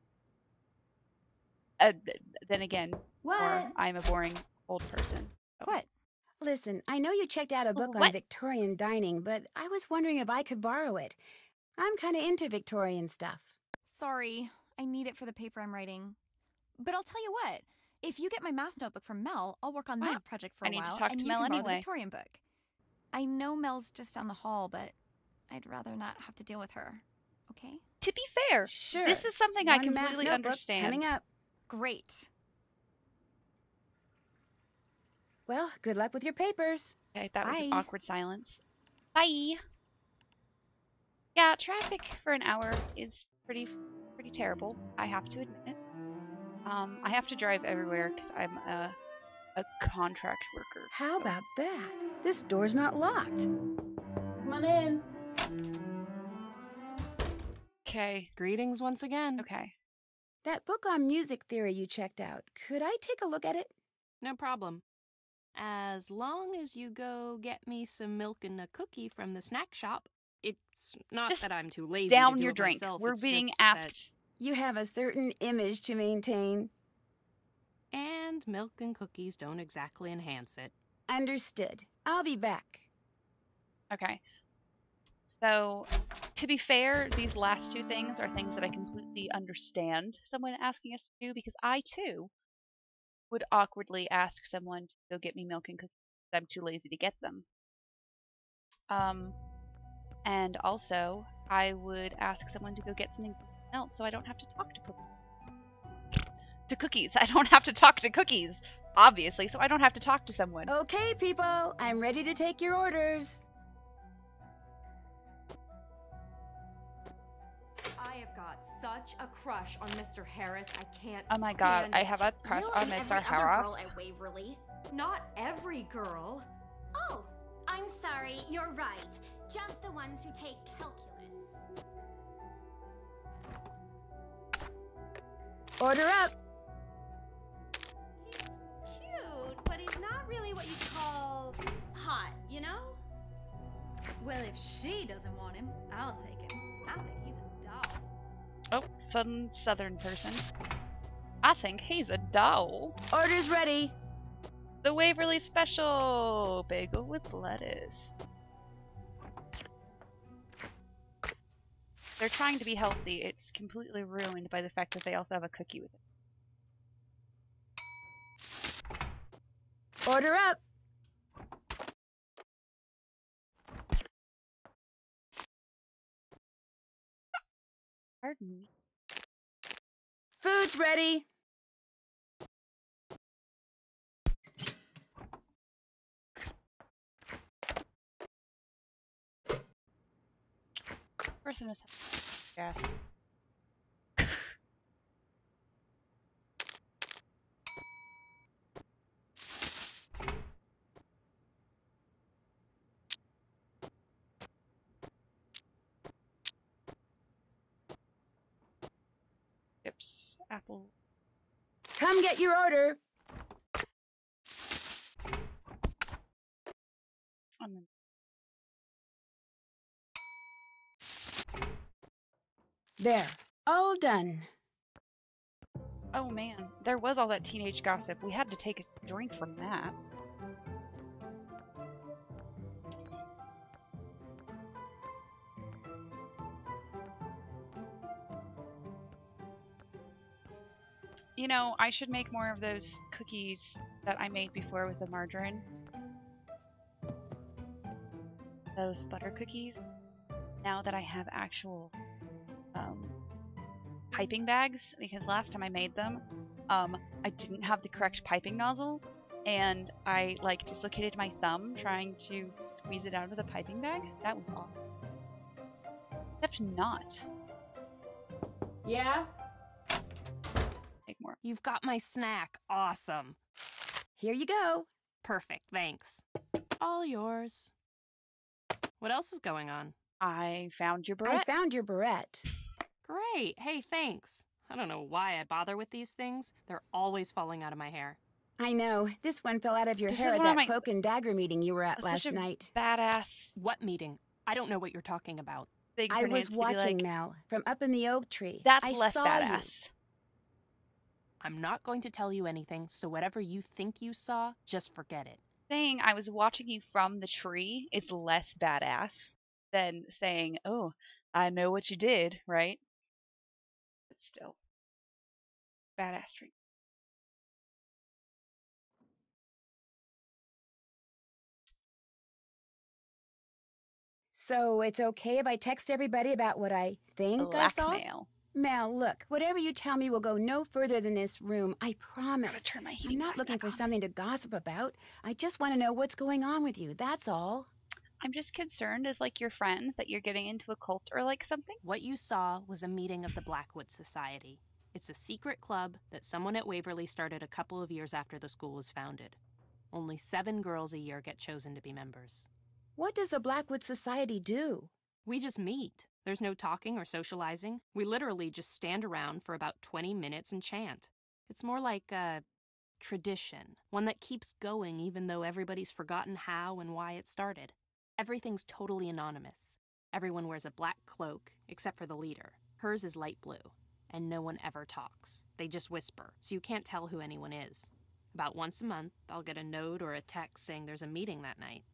Uh, then again, What? I'm a boring old person. What? Listen, I know you checked out a book on Victorian dining, but I was wondering if I could borrow it. I'm kind of into Victorian stuff. Sorry, I need it for the paper I'm writing. But I'll tell you what. If you get my math notebook from Mel, I'll work on Wow. that project for I a need to while, talk and to you Mel can borrow the. Victorian book. I know Mel's just down the hall, but I'd rather not have to deal with her. Okay? To be fair, Sure. this is something I One math completely notebook understand. Coming up. Great. Well, good luck with your papers. Okay, that was an awkward silence. Bye. Yeah, traffic for an hour is pretty pretty terrible. I have to admit. Um, I have to drive everywhere because I'm a a contract worker. How so- about that? This door's not locked. Come on in. Okay. Greetings once again. Okay. That book on music theory you checked out, could I take a look at it? No problem. As long as you go get me some milk and a cookie from the snack shop. It's not Just that I'm too lazy Down to do your it drink. myself, We're it's being asked. You have a certain image to maintain. And milk and cookies don't exactly enhance it. Understood. I'll be back. Okay. So, to be fair, these last two things are things that I completely understand someone asking us to do because I too would awkwardly ask someone to go get me milk and cookies. I'm too lazy to get them. Um, and also, I would ask someone to go get something else so I don't have to talk to cookies. To cookies. I don't have to talk to cookies, obviously, so I don't have to talk to someone. Okay, people, I'm ready to take your orders. I have got such a crush on Mr. Harris. I can't. Oh my god, stand I have a crush you on Mr. Harris. girl at Waverly. Not every girl. Oh, I'm sorry. You're right. Just the ones who take calculus. Order up. He's cute, but he's not really what you call. Hot, you know? Well, if she doesn't want him, I'll take him. I think he's a doll. Oh, some southern person. I think he's a doll. Orders ready. The Waverly Special bagel with lettuce. They're trying to be healthy. It's completely ruined by the fact that they also have a cookie with it. Order up. Pardon me. Food's ready. Person is gas. Chips, apple. Come get your order. There. All done. Oh man, there was all that teenage gossip. We had to take a drink from that. You know, I should make more of those cookies that I made before with the margarine. Those butter cookies. Now that I have actual um, piping bags, because last time I made them, um, I didn't have the correct piping nozzle, and I like dislocated my thumb trying to squeeze it out of the piping bag. That was awful. Except not. Yeah? Make more. You've got my snack. Awesome. Here you go. Perfect, thanks. All yours. What else is going on? I found your beret I found your barrette. Great. Hey, thanks. I don't know why I bother with these things. They're always falling out of my hair. I know. This one fell out of your This hair at one of that my- cloak and dagger meeting you were at That's last such a night. Badass What meeting? I don't know what you're talking about. thing I was Nance to be watching like, Mel from up in the oak tree. That's I less saw badass. I'm not going to tell you anything, so whatever you think you saw, just forget it. Saying I was watching you from the tree is less badass than saying, "Oh, I know what you did," right? Still, badass tree. So it's okay if I text everybody about what I think I saw? Mel, look, whatever you tell me will go no further than this room. I I'm promise. my I'm not looking for on. something to gossip about. I just want to know what's going on with you. That's all. I'm just concerned as like your friend that you're getting into a cult or like something. What you saw was a meeting of the Blackwood Society. It's a secret club that someone at Waverly started a couple of years after the school was founded. Only seven girls a year get chosen to be members. What does the Blackwood Society do? We just meet. There's no talking or socializing. We literally just stand around for about 20 minutes and chant. It's more like a tradition, one that keeps going even though everybody's forgotten how and why it started. Everything's totally anonymous. Everyone wears a black cloak, except for the leader. Hers is light blue. And no one ever talks. They just whisper, so you can't tell who anyone is. About once a month, I'll get a note or a text saying there's a meeting that night.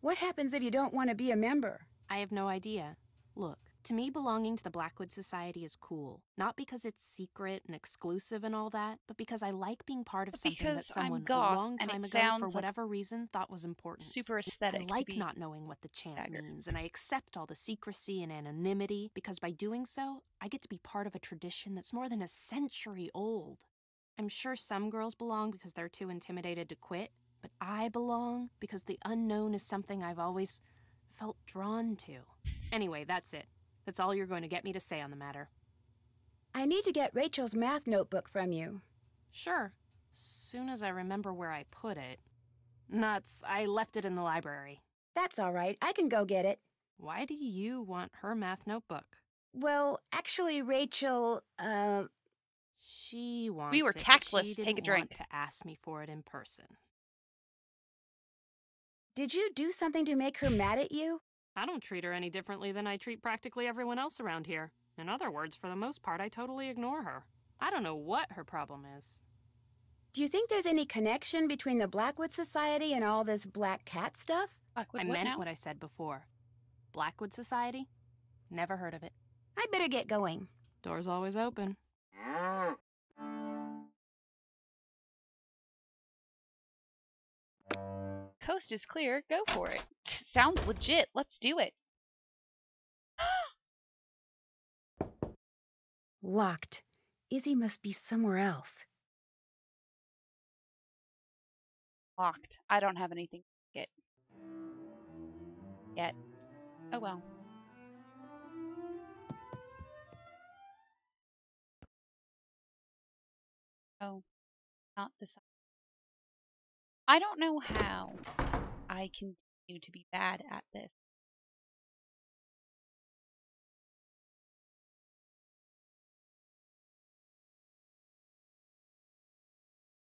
What happens if you don't want to be a member? I have no idea. Look, to me, belonging to the Blackwood Society is cool. Not because it's secret and exclusive and all that, but because I like being part of But something that someone goth a long time ago, for like whatever reason, thought was important. Super aesthetic. I like not knowing what the chant dagger. means, and I accept all the secrecy and anonymity because by doing so, I get to be part of a tradition that's more than a century old. I'm sure some girls belong because they're too intimidated to quit, but I belong because the unknown is something I've always felt drawn to. Anyway, that's it. That's all you're going to get me to say on the matter. I need to get Rachel's math notebook from you. Sure. Soon as I remember where I put it. Nuts, I left it in the library. That's all right. I can go get it. Why do you want her math notebook? Well, actually, Rachel, uh, She wants We were it, but tactless. She Take didn't a drink. Want to ask me for it in person. did you do something to make her mad at you? I don't treat her any differently than I treat practically everyone else around here. In other words, for the most part, I totally ignore her. I don't know what her problem is. Do you think there's any connection between the Blackwood Society and all this black cat stuff? Blackwood, I what meant now? what I said before. Blackwood Society? Never heard of it. I'd better get going. Door's always open. Coast is clear. Go for it. Sounds legit. Let's do it. Locked. Izzy must be somewhere else. Locked. I don't have anything to get yet. Oh well. Oh, not this. I don't know how I continue to be bad at this.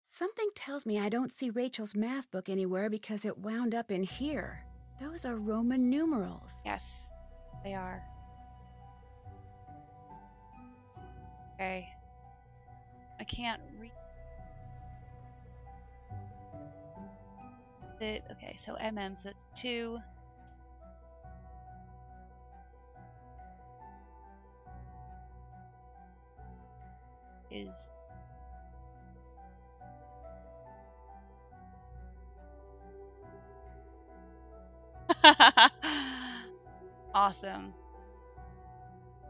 Something tells me I don't see Rachel's math book anywhere because it wound up in here. Those are Roman numerals. Yes, they are. Okay. I can't read it. Okay, so mm, so it's two. Is awesome.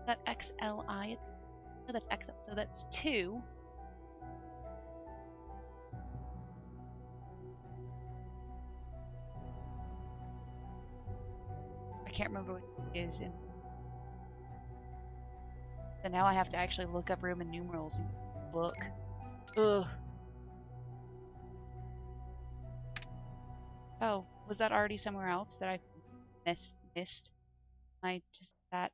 That XLI? Oh, that's XL. So that's two. Can't remember what it is in. So now I have to actually look up Roman numerals in the book. Ugh. Oh, was that already somewhere else that I miss, missed? I just that.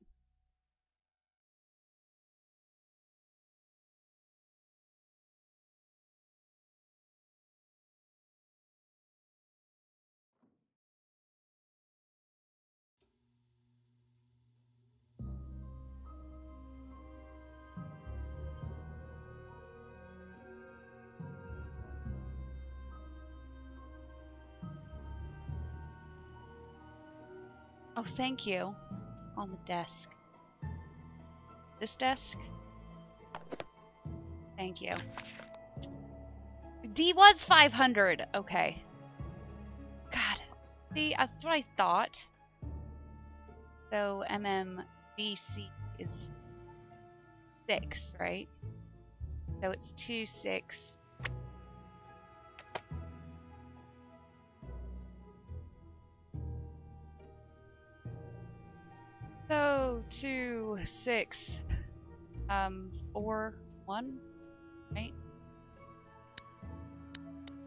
Thank you. On the desk. This desk? Thank you. D was 500. Okay. God. See, that's what I thought. So MMDC is 6, right? So it's 2, 6. Two, six, um, four, one, right?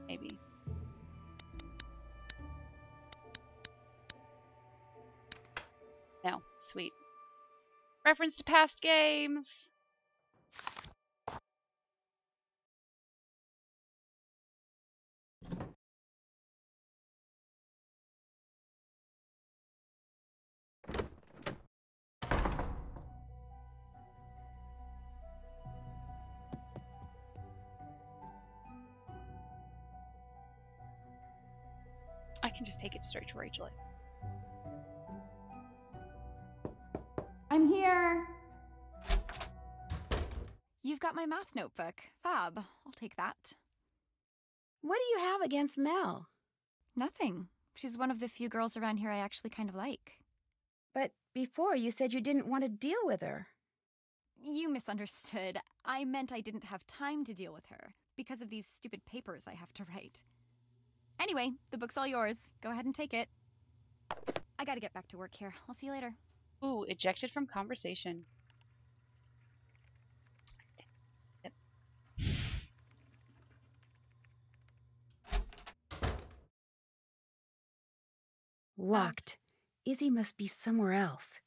Maybe. No, sweet. Reference to past games. Can just take it straight to Rachel. I'm here. You've got my math notebook. Fab. I'll take that. What do you have against Mel? Nothing. She's one of the few girls around here I actually kind of like. But before you said you didn't want to deal with her. You misunderstood. I meant I didn't have time to deal with her because of these stupid papers I have to write. Anyway, the book's all yours. Go ahead and take it. I gotta get back to work here. I'll see you later. Ooh, ejected from conversation. Locked. Izzy must be somewhere else.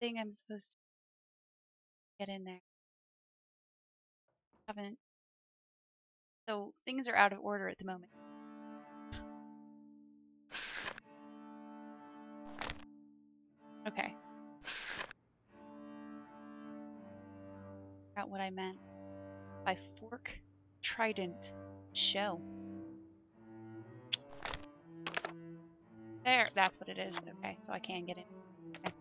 Thing I'm supposed to get in there. Haven't. So things are out of order at the moment. Okay. Out what I meant by fork, trident, show. There, that's what it is. Okay, so I can get in. Okay.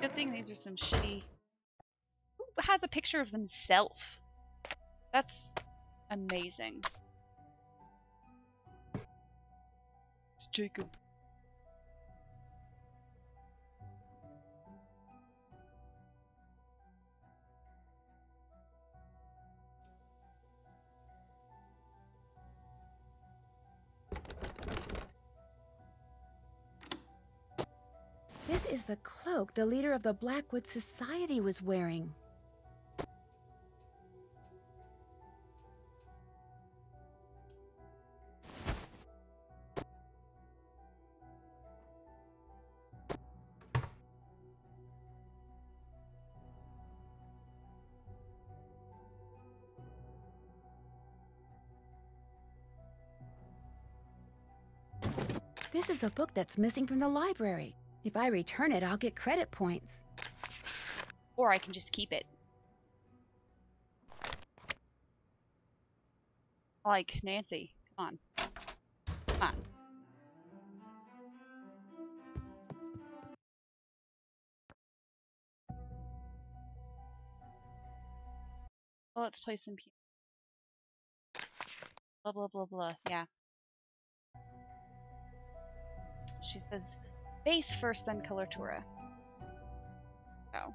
Good thing these are some shitty. Who has a picture of themselves? That's amazing. It's Jacob. This is the cloak the leader of the Blackwood Society was wearing. This is the book that's missing from the library. If I return it, I'll get credit points. Or I can just keep it. Like Nancy. Come on. Come on. Well, let's play some. Blah, blah, blah, blah. Yeah. She says bass first, then coloratura. Oh.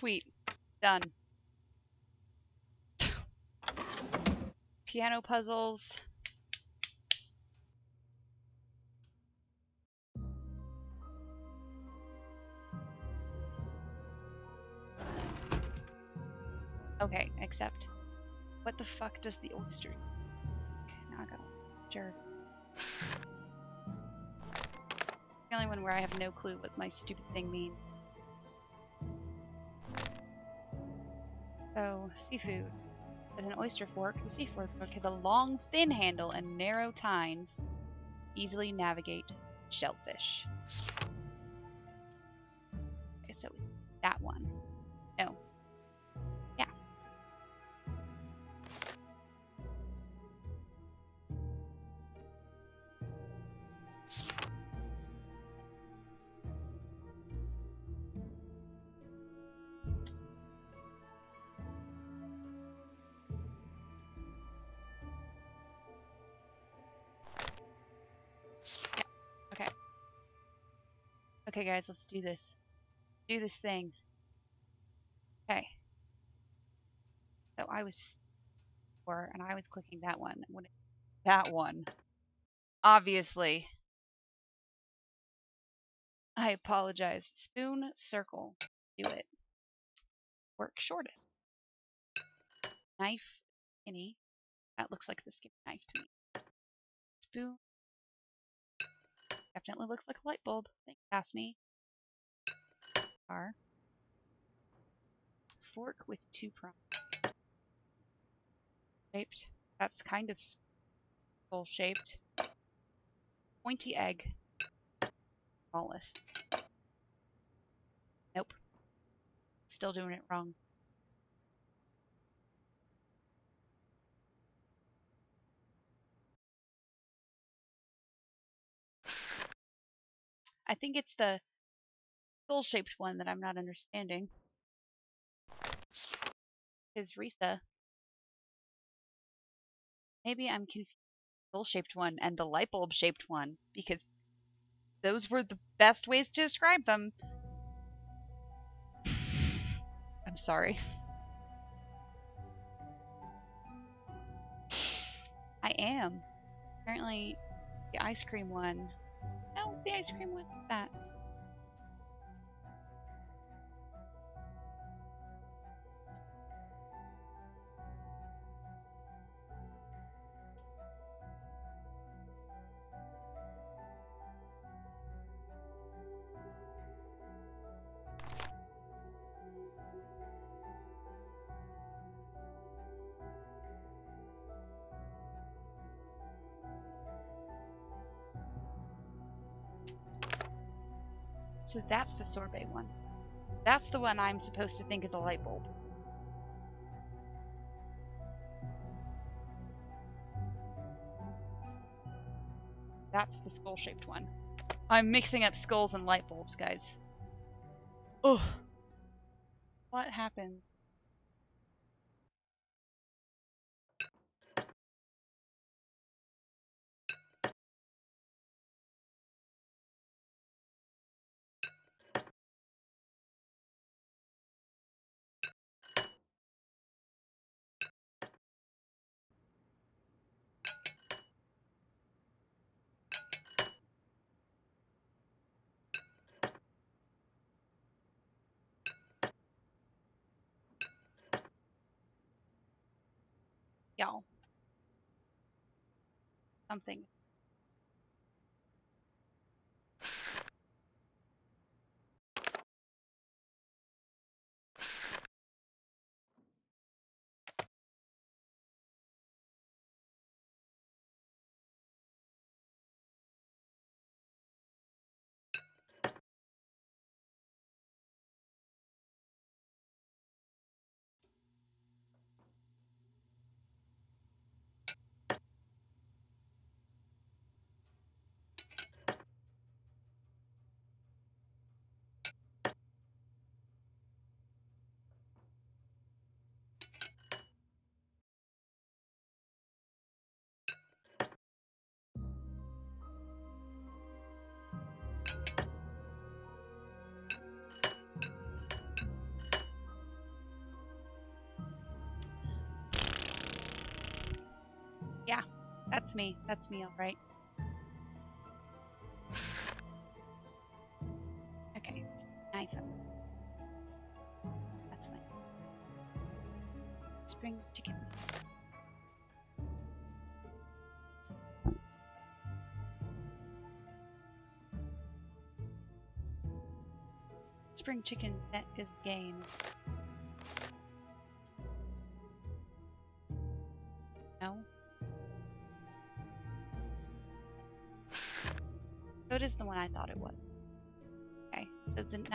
Sweet. Done. Piano puzzles. Okay, except what the fuck does the oyster? Okay, now I gotta sure. The only one where I have no clue what my stupid thing means. So, seafood. As an oyster fork, the seafood fork has a long, thin handle and narrow tines. Easily navigate shellfish. Okay, so that one. Okay, guys, let's do this. Do this thing. Okay. So I was four, and I was clicking that one. That one, obviously. I apologize. Spoon circle. Do it. Work shortest. Knife skinny. That looks like the skinny knife to me. Spoon Definitely looks like a light bulb. Think past me. Are fork with two prongs. Shaped. That's kind of skull shaped. Pointy egg. Smallest. Nope. Still doing it wrong. I think it's the skull shaped one that I'm not understanding. Is Rissa. Maybe I'm confused skull shaped one and the light bulb shaped one because those were the best ways to describe them. I'm sorry. I am. Apparently, the ice cream one no, the ice cream one. That. So that's the sorbet one. That's the one I'm supposed to think is a light bulb. That's the skull shaped one. I'm mixing up skulls and light bulbs, guys. Ugh. What happened? Y'all. Something. That's me. That's me, all right. Okay, knife. That's fine. Spring chicken. Spring chicken net is gain.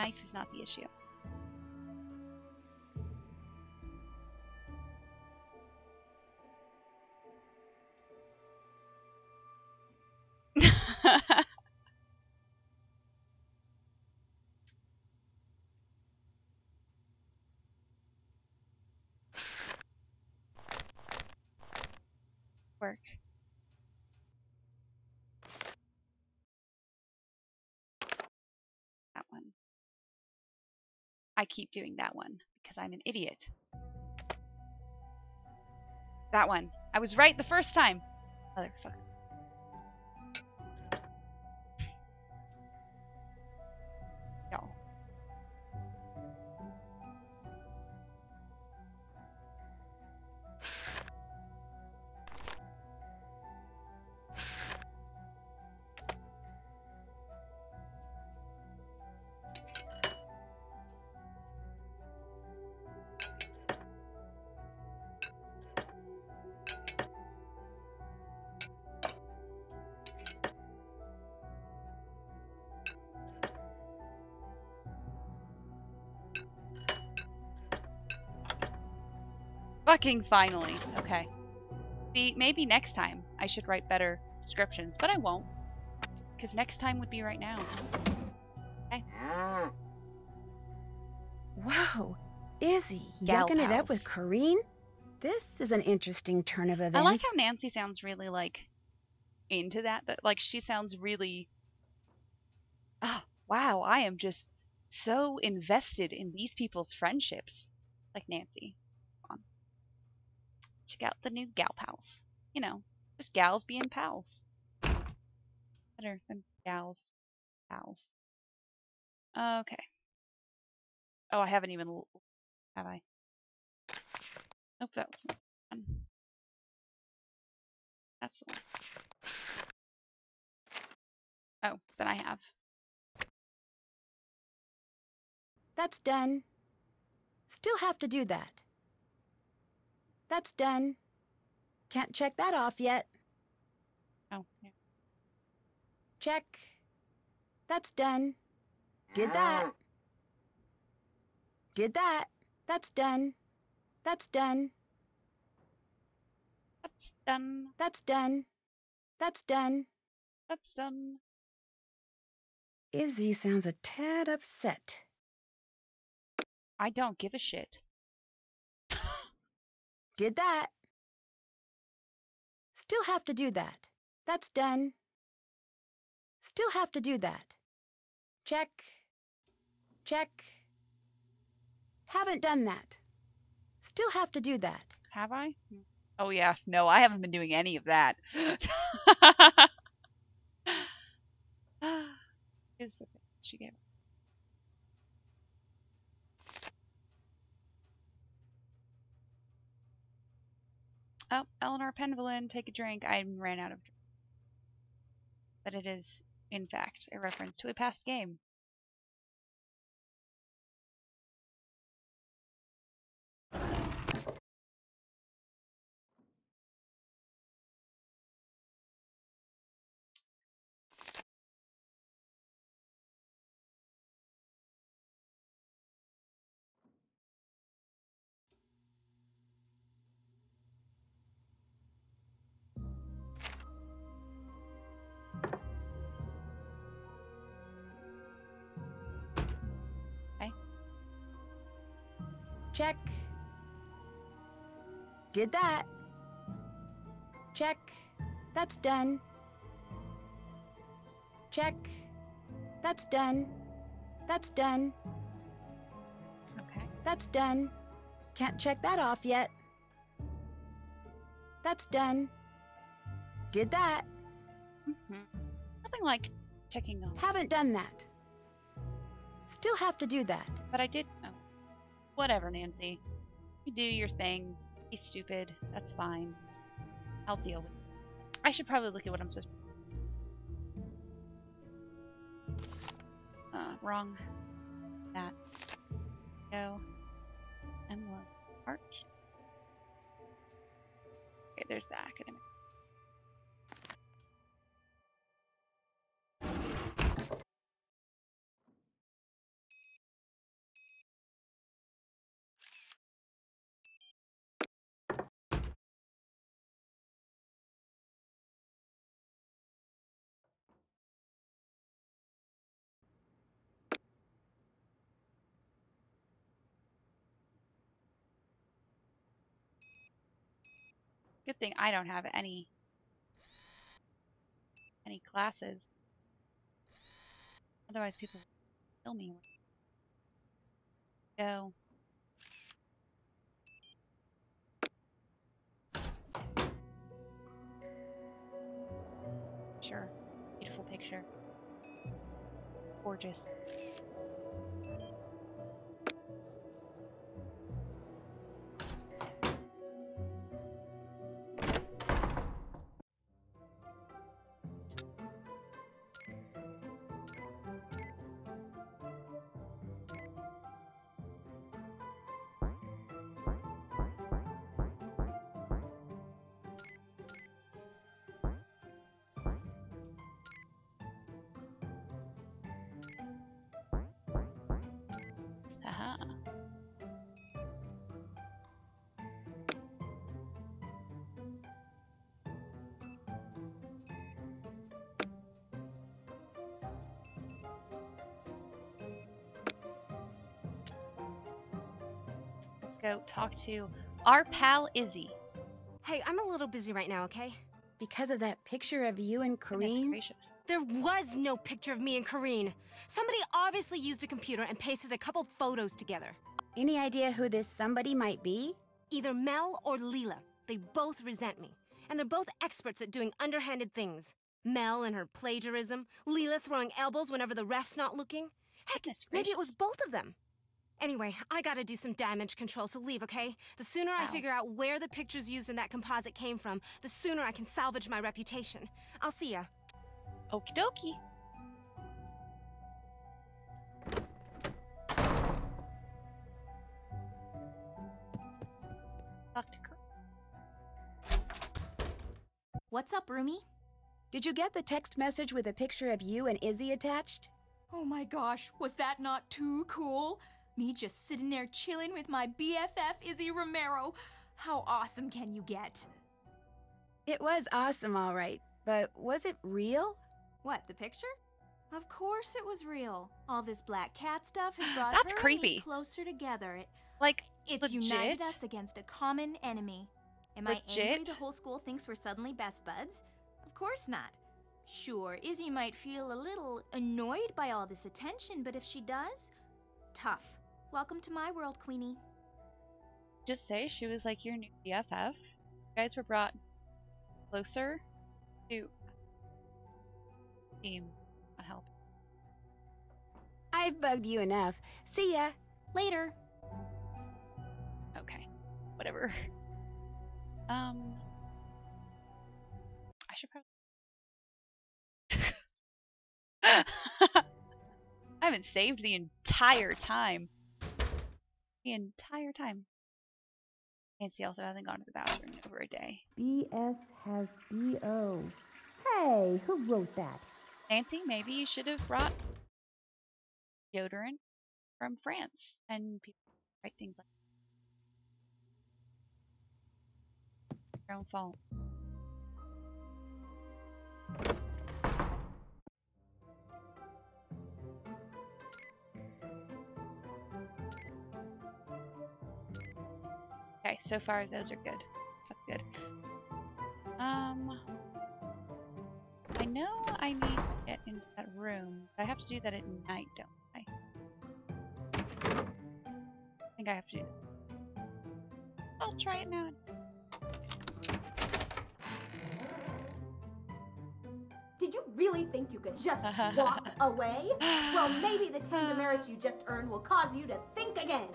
Knife is not the issue. Keep doing that one because I'm an idiot. That one. I was right the first time. Motherfucker. Fucking finally. Okay. See, maybe next time I should write better descriptions, but I won't. Because next time would be right now. Okay. Whoa, Izzy, Gal yucking it up with Corine? This is an interesting turn of events. I like how Nancy sounds really like into that. That like she sounds really. Oh wow! I am just so invested in these people's friendships. Like Nancy. Check out the new gal pals. You know, just gals being pals. Better than gals, pals. Okay. Oh, I haven't even. Have I? Nope, that was one. That's the one. Oh, then I have. That's done. Still have to do that. That's done. Can't check that off yet. Oh, yeah. Check. That's done. Did that. Did that. That's done. That's done. That's done. That's done. That's done. That's done. Izzy sounds a tad upset. I don't give a shit. Did that. Still have to do that. That's done. Still have to do that. Check. Check. Haven't done that. Still have to do that. Have I? Oh yeah, no, I haven't been doing any of that. Is the she gave. Oh, Eleanor Penvellyn, take a drink. I ran out of. But it is, in fact, a reference to a past game. Did that. Check. That's done. Check. That's done. That's done. Okay. That's done. Can't check that off yet. That's done. Did that. Mhm. Nothing like checking off. Haven't done that. Still have to do that. But I did. Oh. Whatever, Nancy. You do your thing. Be stupid. That's fine. I'll deal with it. I should probably look at what I'm supposed to. Uh, wrong. That. Go. Emblem. Arch. Okay, there's the academic. Good thing I don't have any any classes. Otherwise people would kill me. Go. Sure. Beautiful picture. Gorgeous. Go talk to our pal Izzy. Hey, I'm a little busy right now, okay? Because of that picture of you and Corine? There was no picture of me and Corine. Somebody obviously used a computer and pasted a couple photos together. Any idea who this somebody might be? Either Mel or Leela. They both resent me. And they're both experts at doing underhanded things. Mel and her plagiarism, Leela throwing elbows whenever the ref's not looking. Heck, maybe it was both of them. Anyway, I gotta do some damage control, so leave, okay? The sooner I figure out where the pictures used in that composite came from, the sooner I can salvage my reputation. I'll see ya. Okie dokie. Talk to Kurt. What's up, Rumi? Did you get the text message with a picture of you and Izzy attached? Oh my gosh, was that not too cool? Me just sitting there chilling with my BFF Izzy Romero. How awesome can you get? It was awesome, all right. But was it real? What, the picture? Of course it was real. All this black cat stuff has brought That's her creepy. and me closer together. It, Like, it's united us against a common enemy. Am I angry Legit? the whole school thinks we're suddenly best buds? Of course not. Sure, Izzy might feel a little annoyed by all this attention, but if she does, tough. Welcome to my world, Queenie. just say she was like your new BFF. You guys were brought closer to team. Not help. I've bugged you enough. See ya. Later. Okay, whatever. Um, I should probably. I haven't saved the entire time. The entire time. Nancy also hasn't gone to the bathroom in over a day. BS has BO. Hey, who wrote that? Nancy, maybe you should have brought deodorant from France and people write things like your own fault. Okay, so far those are good. That's good. Um, I know I need to get into that room. but I have to do that at night, don't I? I think I have to do that. I'll try it now. Did you really think you could just walk away? Well, maybe the 10 demerits you just earned will cause you to think again.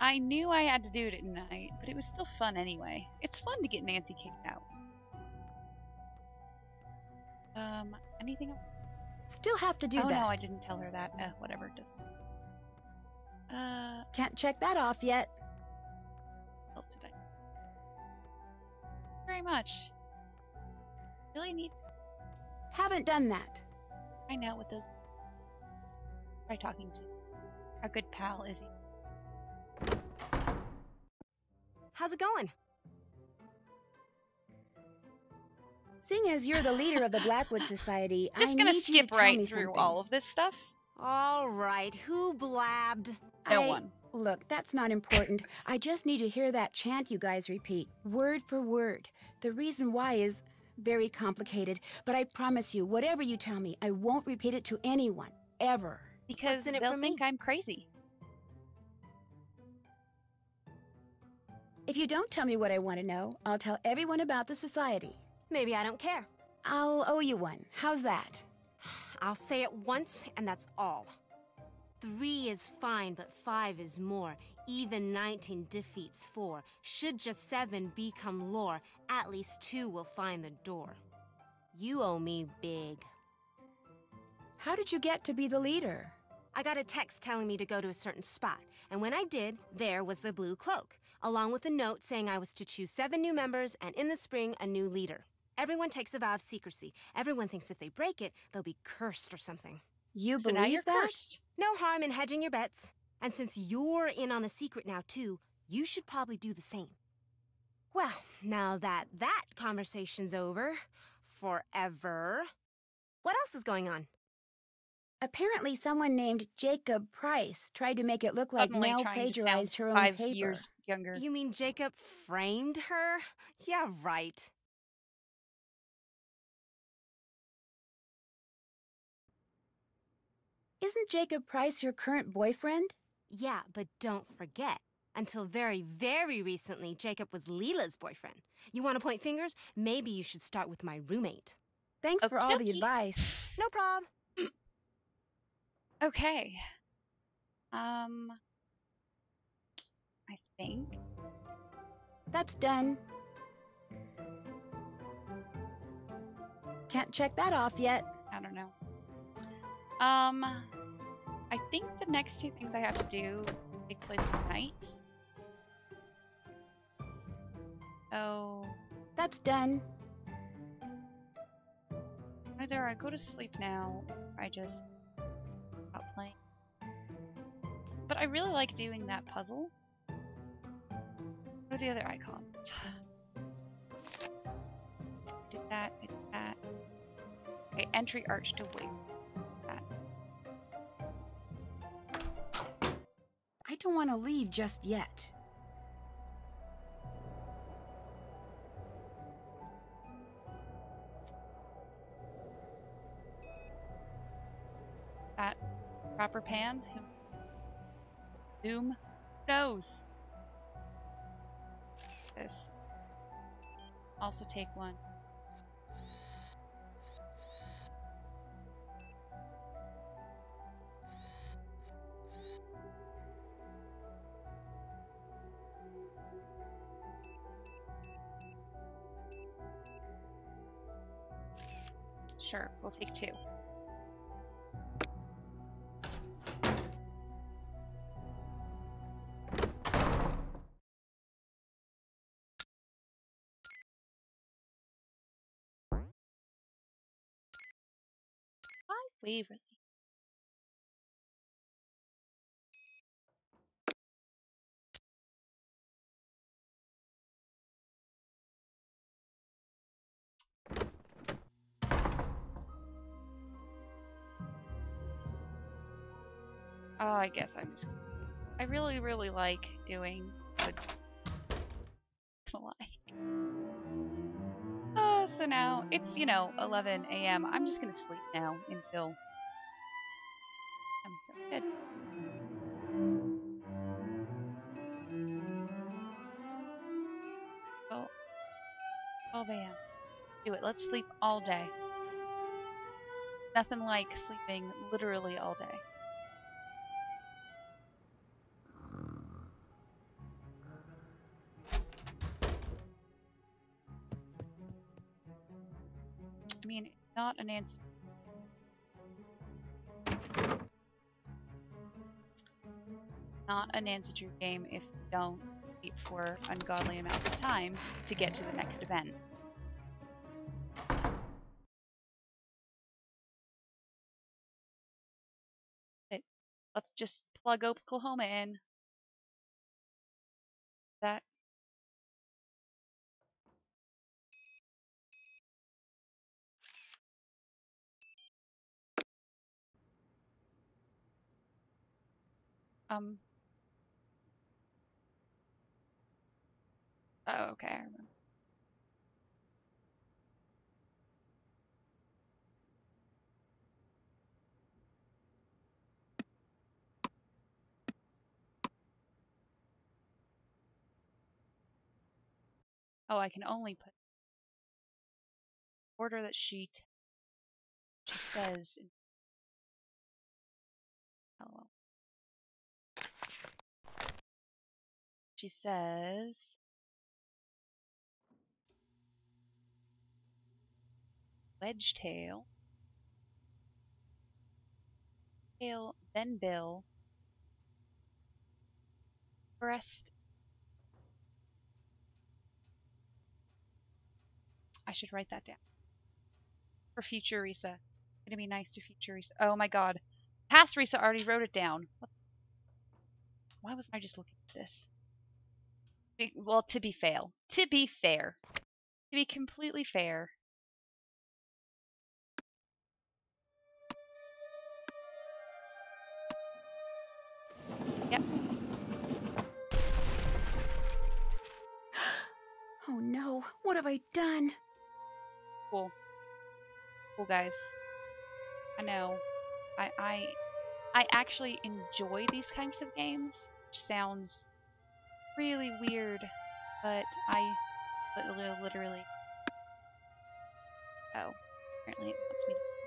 I knew I had to do it at night, but it was still fun anyway. It's fun to get Nancy kicked out. Um, anything else? Still have to do oh that. no, I didn't tell her that. Uh, whatever, doesn't. Uh, Can't check that off yet. what else did I? Very much. Really need Haven't done that. find out what those. Try talking to our good pal Izzy. How's it going? Seeing as you're the leader of the Blackwood Society, Just I gonna need you skip to tell right me through something. all of this stuff. All right, who blabbed? No I- one. Look, that's not important. I just need to hear that chant you guys repeat, word for word. The reason why is very complicated, but I promise you, whatever you tell me, I won't repeat it to anyone, ever. Because they'll think I'm crazy. If you don't tell me what I want to know, I'll tell everyone about the society. Maybe I don't care. I'll owe you one. How's that? I'll say it once, and that's all. Three is fine, but five is more. Even 19 defeats four. Should just seven become lore, at least two will find the door. You owe me big. How did you get to be the leader? I got a text telling me to go to a certain spot, and when I did, there was the blue cloak, along with a note saying I was to choose seven new members and in the spring, a new leader. Everyone takes a vow of secrecy. Everyone thinks if they break it, they'll be cursed or something. You So believe now you're that? cursed. No harm in hedging your bets. And since you're in on the secret now, too, you should probably do the same. Well, now that that conversation's over, forever, what else is going on? Apparently, someone named Jacob Price tried to make it look like Suddenly Mel plagiarized her own five paper. years younger. You mean Jacob framed her? Yeah, right. Isn't Jacob Price your current boyfriend? Yeah, but don't forget. Until very, very recently, Jacob was Leela's boyfriend. You want to point fingers? Maybe you should start with my roommate. Thanks oh, for all the advice. No prob. Okay. Um. I think. That's done. Can't check that off yet. I don't know. Um. I think the next two things I have to do take place tonight. Oh. That's done. Either I go to sleep now, or I just But I really like doing that puzzle. What are the other icons? Did that, I did that. Okay, entry arch to wait. I don't want to leave just yet. That proper pan? Who knows? This. Also take one. Sure, we'll take two. Five Waverly. Oh, I guess I'm just. I really, really like doing the. so now it's, you know, 11 a.m. I'm just going to sleep now until I'm so good. Oh, 12 a.m. Do it. Let's sleep all day. Nothing like sleeping literally all day. Not an answer. Not an answer to your game if you don't wait for ungodly amounts of time to get to the next event. Let's just plug Oklahoma in. That um Oh, okay, I remember. Oh, I can only put order that she she says. In- oh well. She says. Wedge tail. Tail, then bill. Breast. I should write that down. For future Rissa. Gonna be nice to future Rissa. Oh my god. Past Rissa already wrote it down. Why wasn't I just looking at this? Well, to be fair. To be fair. To be completely fair. Yep. Oh no, what have I done? Cool. Cool guys. I know. I I I actually enjoy these kinds of games, which sounds really weird, but I literally, Oh, apparently it wants me to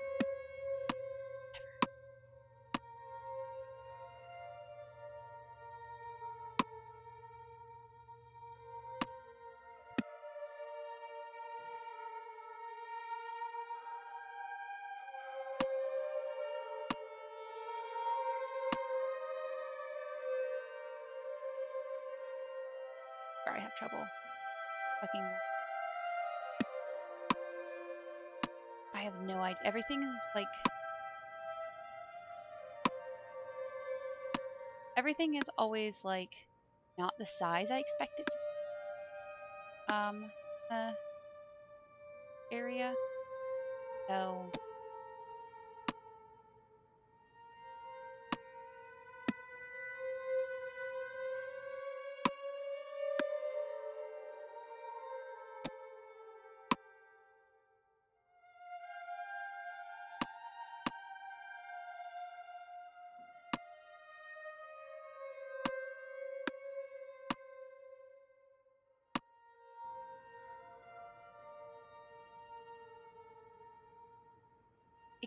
Everything is like everything is always like not the size I expect it to be. Um the area. So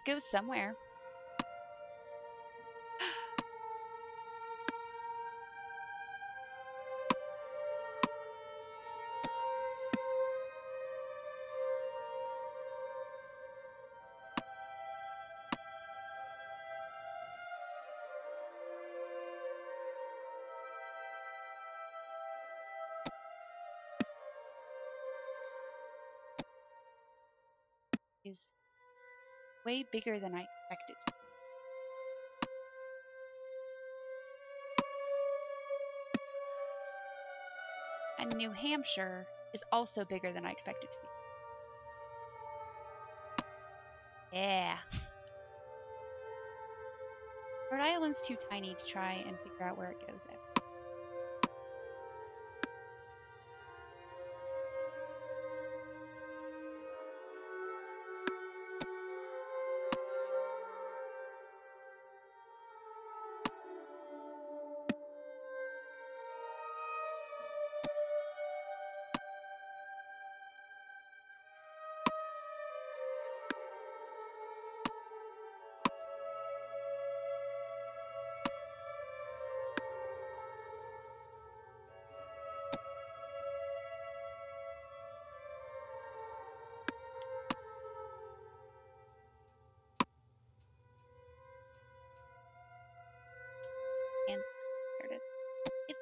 goes somewhere. Way bigger than I expected. to be. And New Hampshire is also bigger than I expected to be. Yeah. Rhode Island's too tiny to try and figure out where it goes. ever.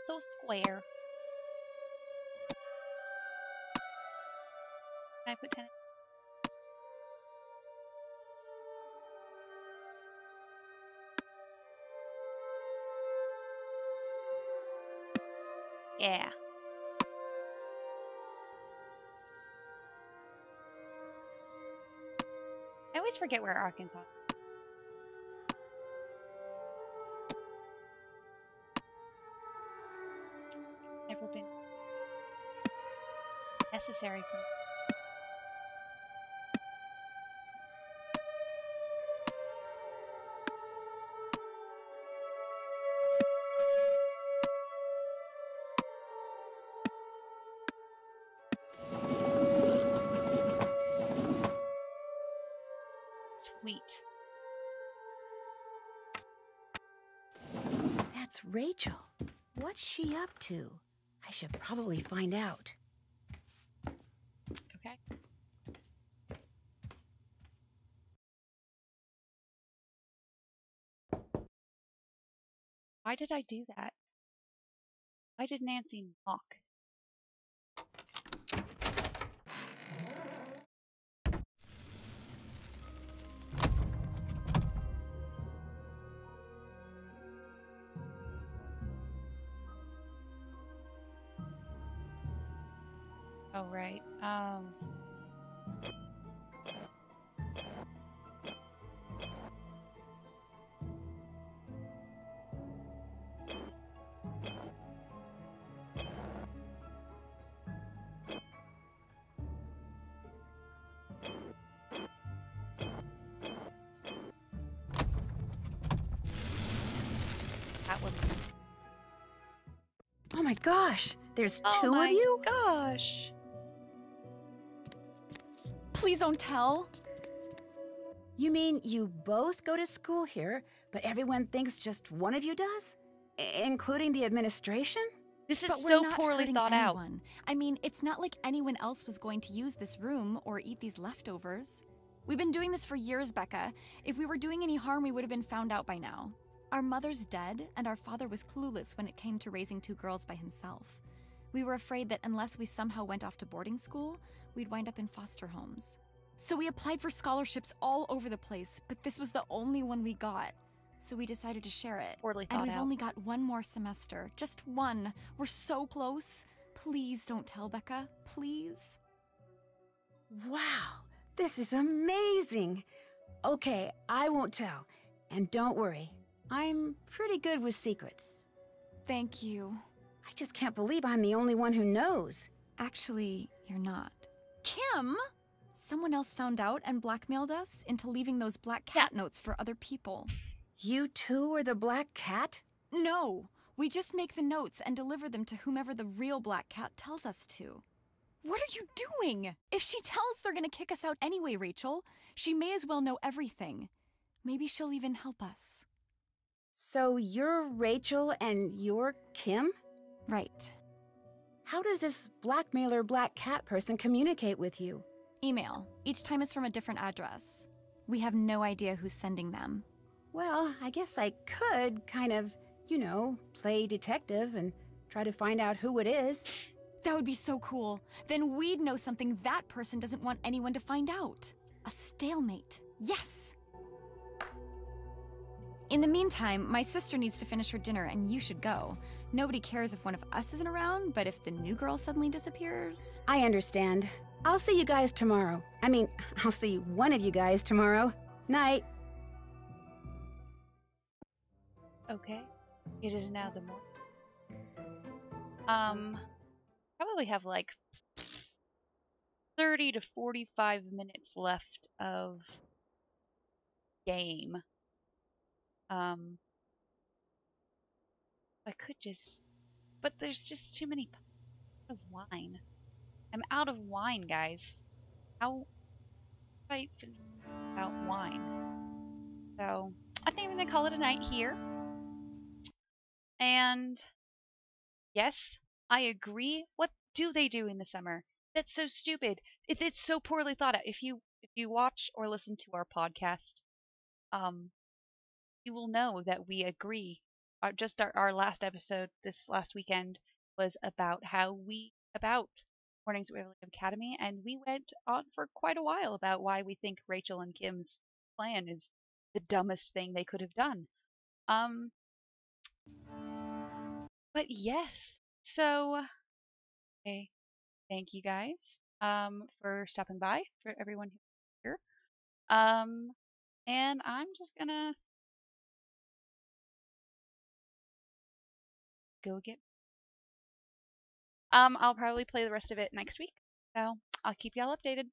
So square. I put tennis? Yeah. I always forget where Arkansas. is. Necessary for me. Sweet. That's Rachel. What's she up to? I should probably find out. Okay. Why did I do that? Why did Nancy knock? Oh right. Um gosh, there's Oh two of you? gosh. Please don't tell. You mean you both go to school here, but everyone thinks just one of you does? I- including the administration? This is But so not poorly hurting thought out. I mean, it's not like anyone else was going to use this room or eat these leftovers. We've been doing this for years, Becca. If we were doing any harm, we would have been found out by now. Our mother's dead, and our father was clueless when it came to raising two girls by himself. We were afraid that unless we somehow went off to boarding school, we'd wind up in foster homes. So we applied for scholarships all over the place, but this was the only one we got. So we decided to share it. Poorly And we've out. only got one more semester. Just one. We're so close. Please don't tell Becca. Please. Wow, this is amazing. Okay, I won't tell. And don't worry, I'm pretty good with secrets. Thank you. I just can't believe I'm the only one who knows. Actually, you're not. Kim! Someone else found out and blackmailed us into leaving those black cat notes for other people. You two are the black cat? No, we just make the notes and deliver them to whomever the real black cat tells us to. What are you doing? If she tells they're gonna kick us out anyway, Rachel, she may as well know everything. Maybe she'll even help us. So you're Rachel and you're Kim? Right. How does this blackmailer black cat person communicate with you? Email. Each time is from a different address. We have no idea who's sending them. Well, I guess I could kind of, you know, play detective and try to find out who it is. That would be so cool. Then we'd know something that person doesn't want anyone to find out. A stalemate. Yes! In the meantime, my sister needs to finish her dinner and you should go. Nobody cares if one of us isn't around, but if the new girl suddenly disappears. I understand. I'll see you guys tomorrow. I mean, I'll see one of you guys tomorrow. Night. Okay. It is now the morning. Um, probably have like 30 to 45 minutes left of game. Um, I could just, but there's just too many of wine. I'm out of wine, guys. How I without wine? So I think I'm gonna call it a night here. And yes, I agree. What do they do in the summer? That's so stupid. It, it's so poorly thought out. If you if you watch or listen to our podcast, um, you will know that we agree our, just our, our last episode this last weekend was about how we about Warnings at Waverly Academy, and we went on for quite a while about why we think Rachel and Kim's plan is the dumbest thing they could have done. Um, but yes, so okay, thank you guys um for stopping by for everyone here. Um, and I'm just gonna go get. Um, I'll probably play the rest of it next week, so I'll keep y'all updated.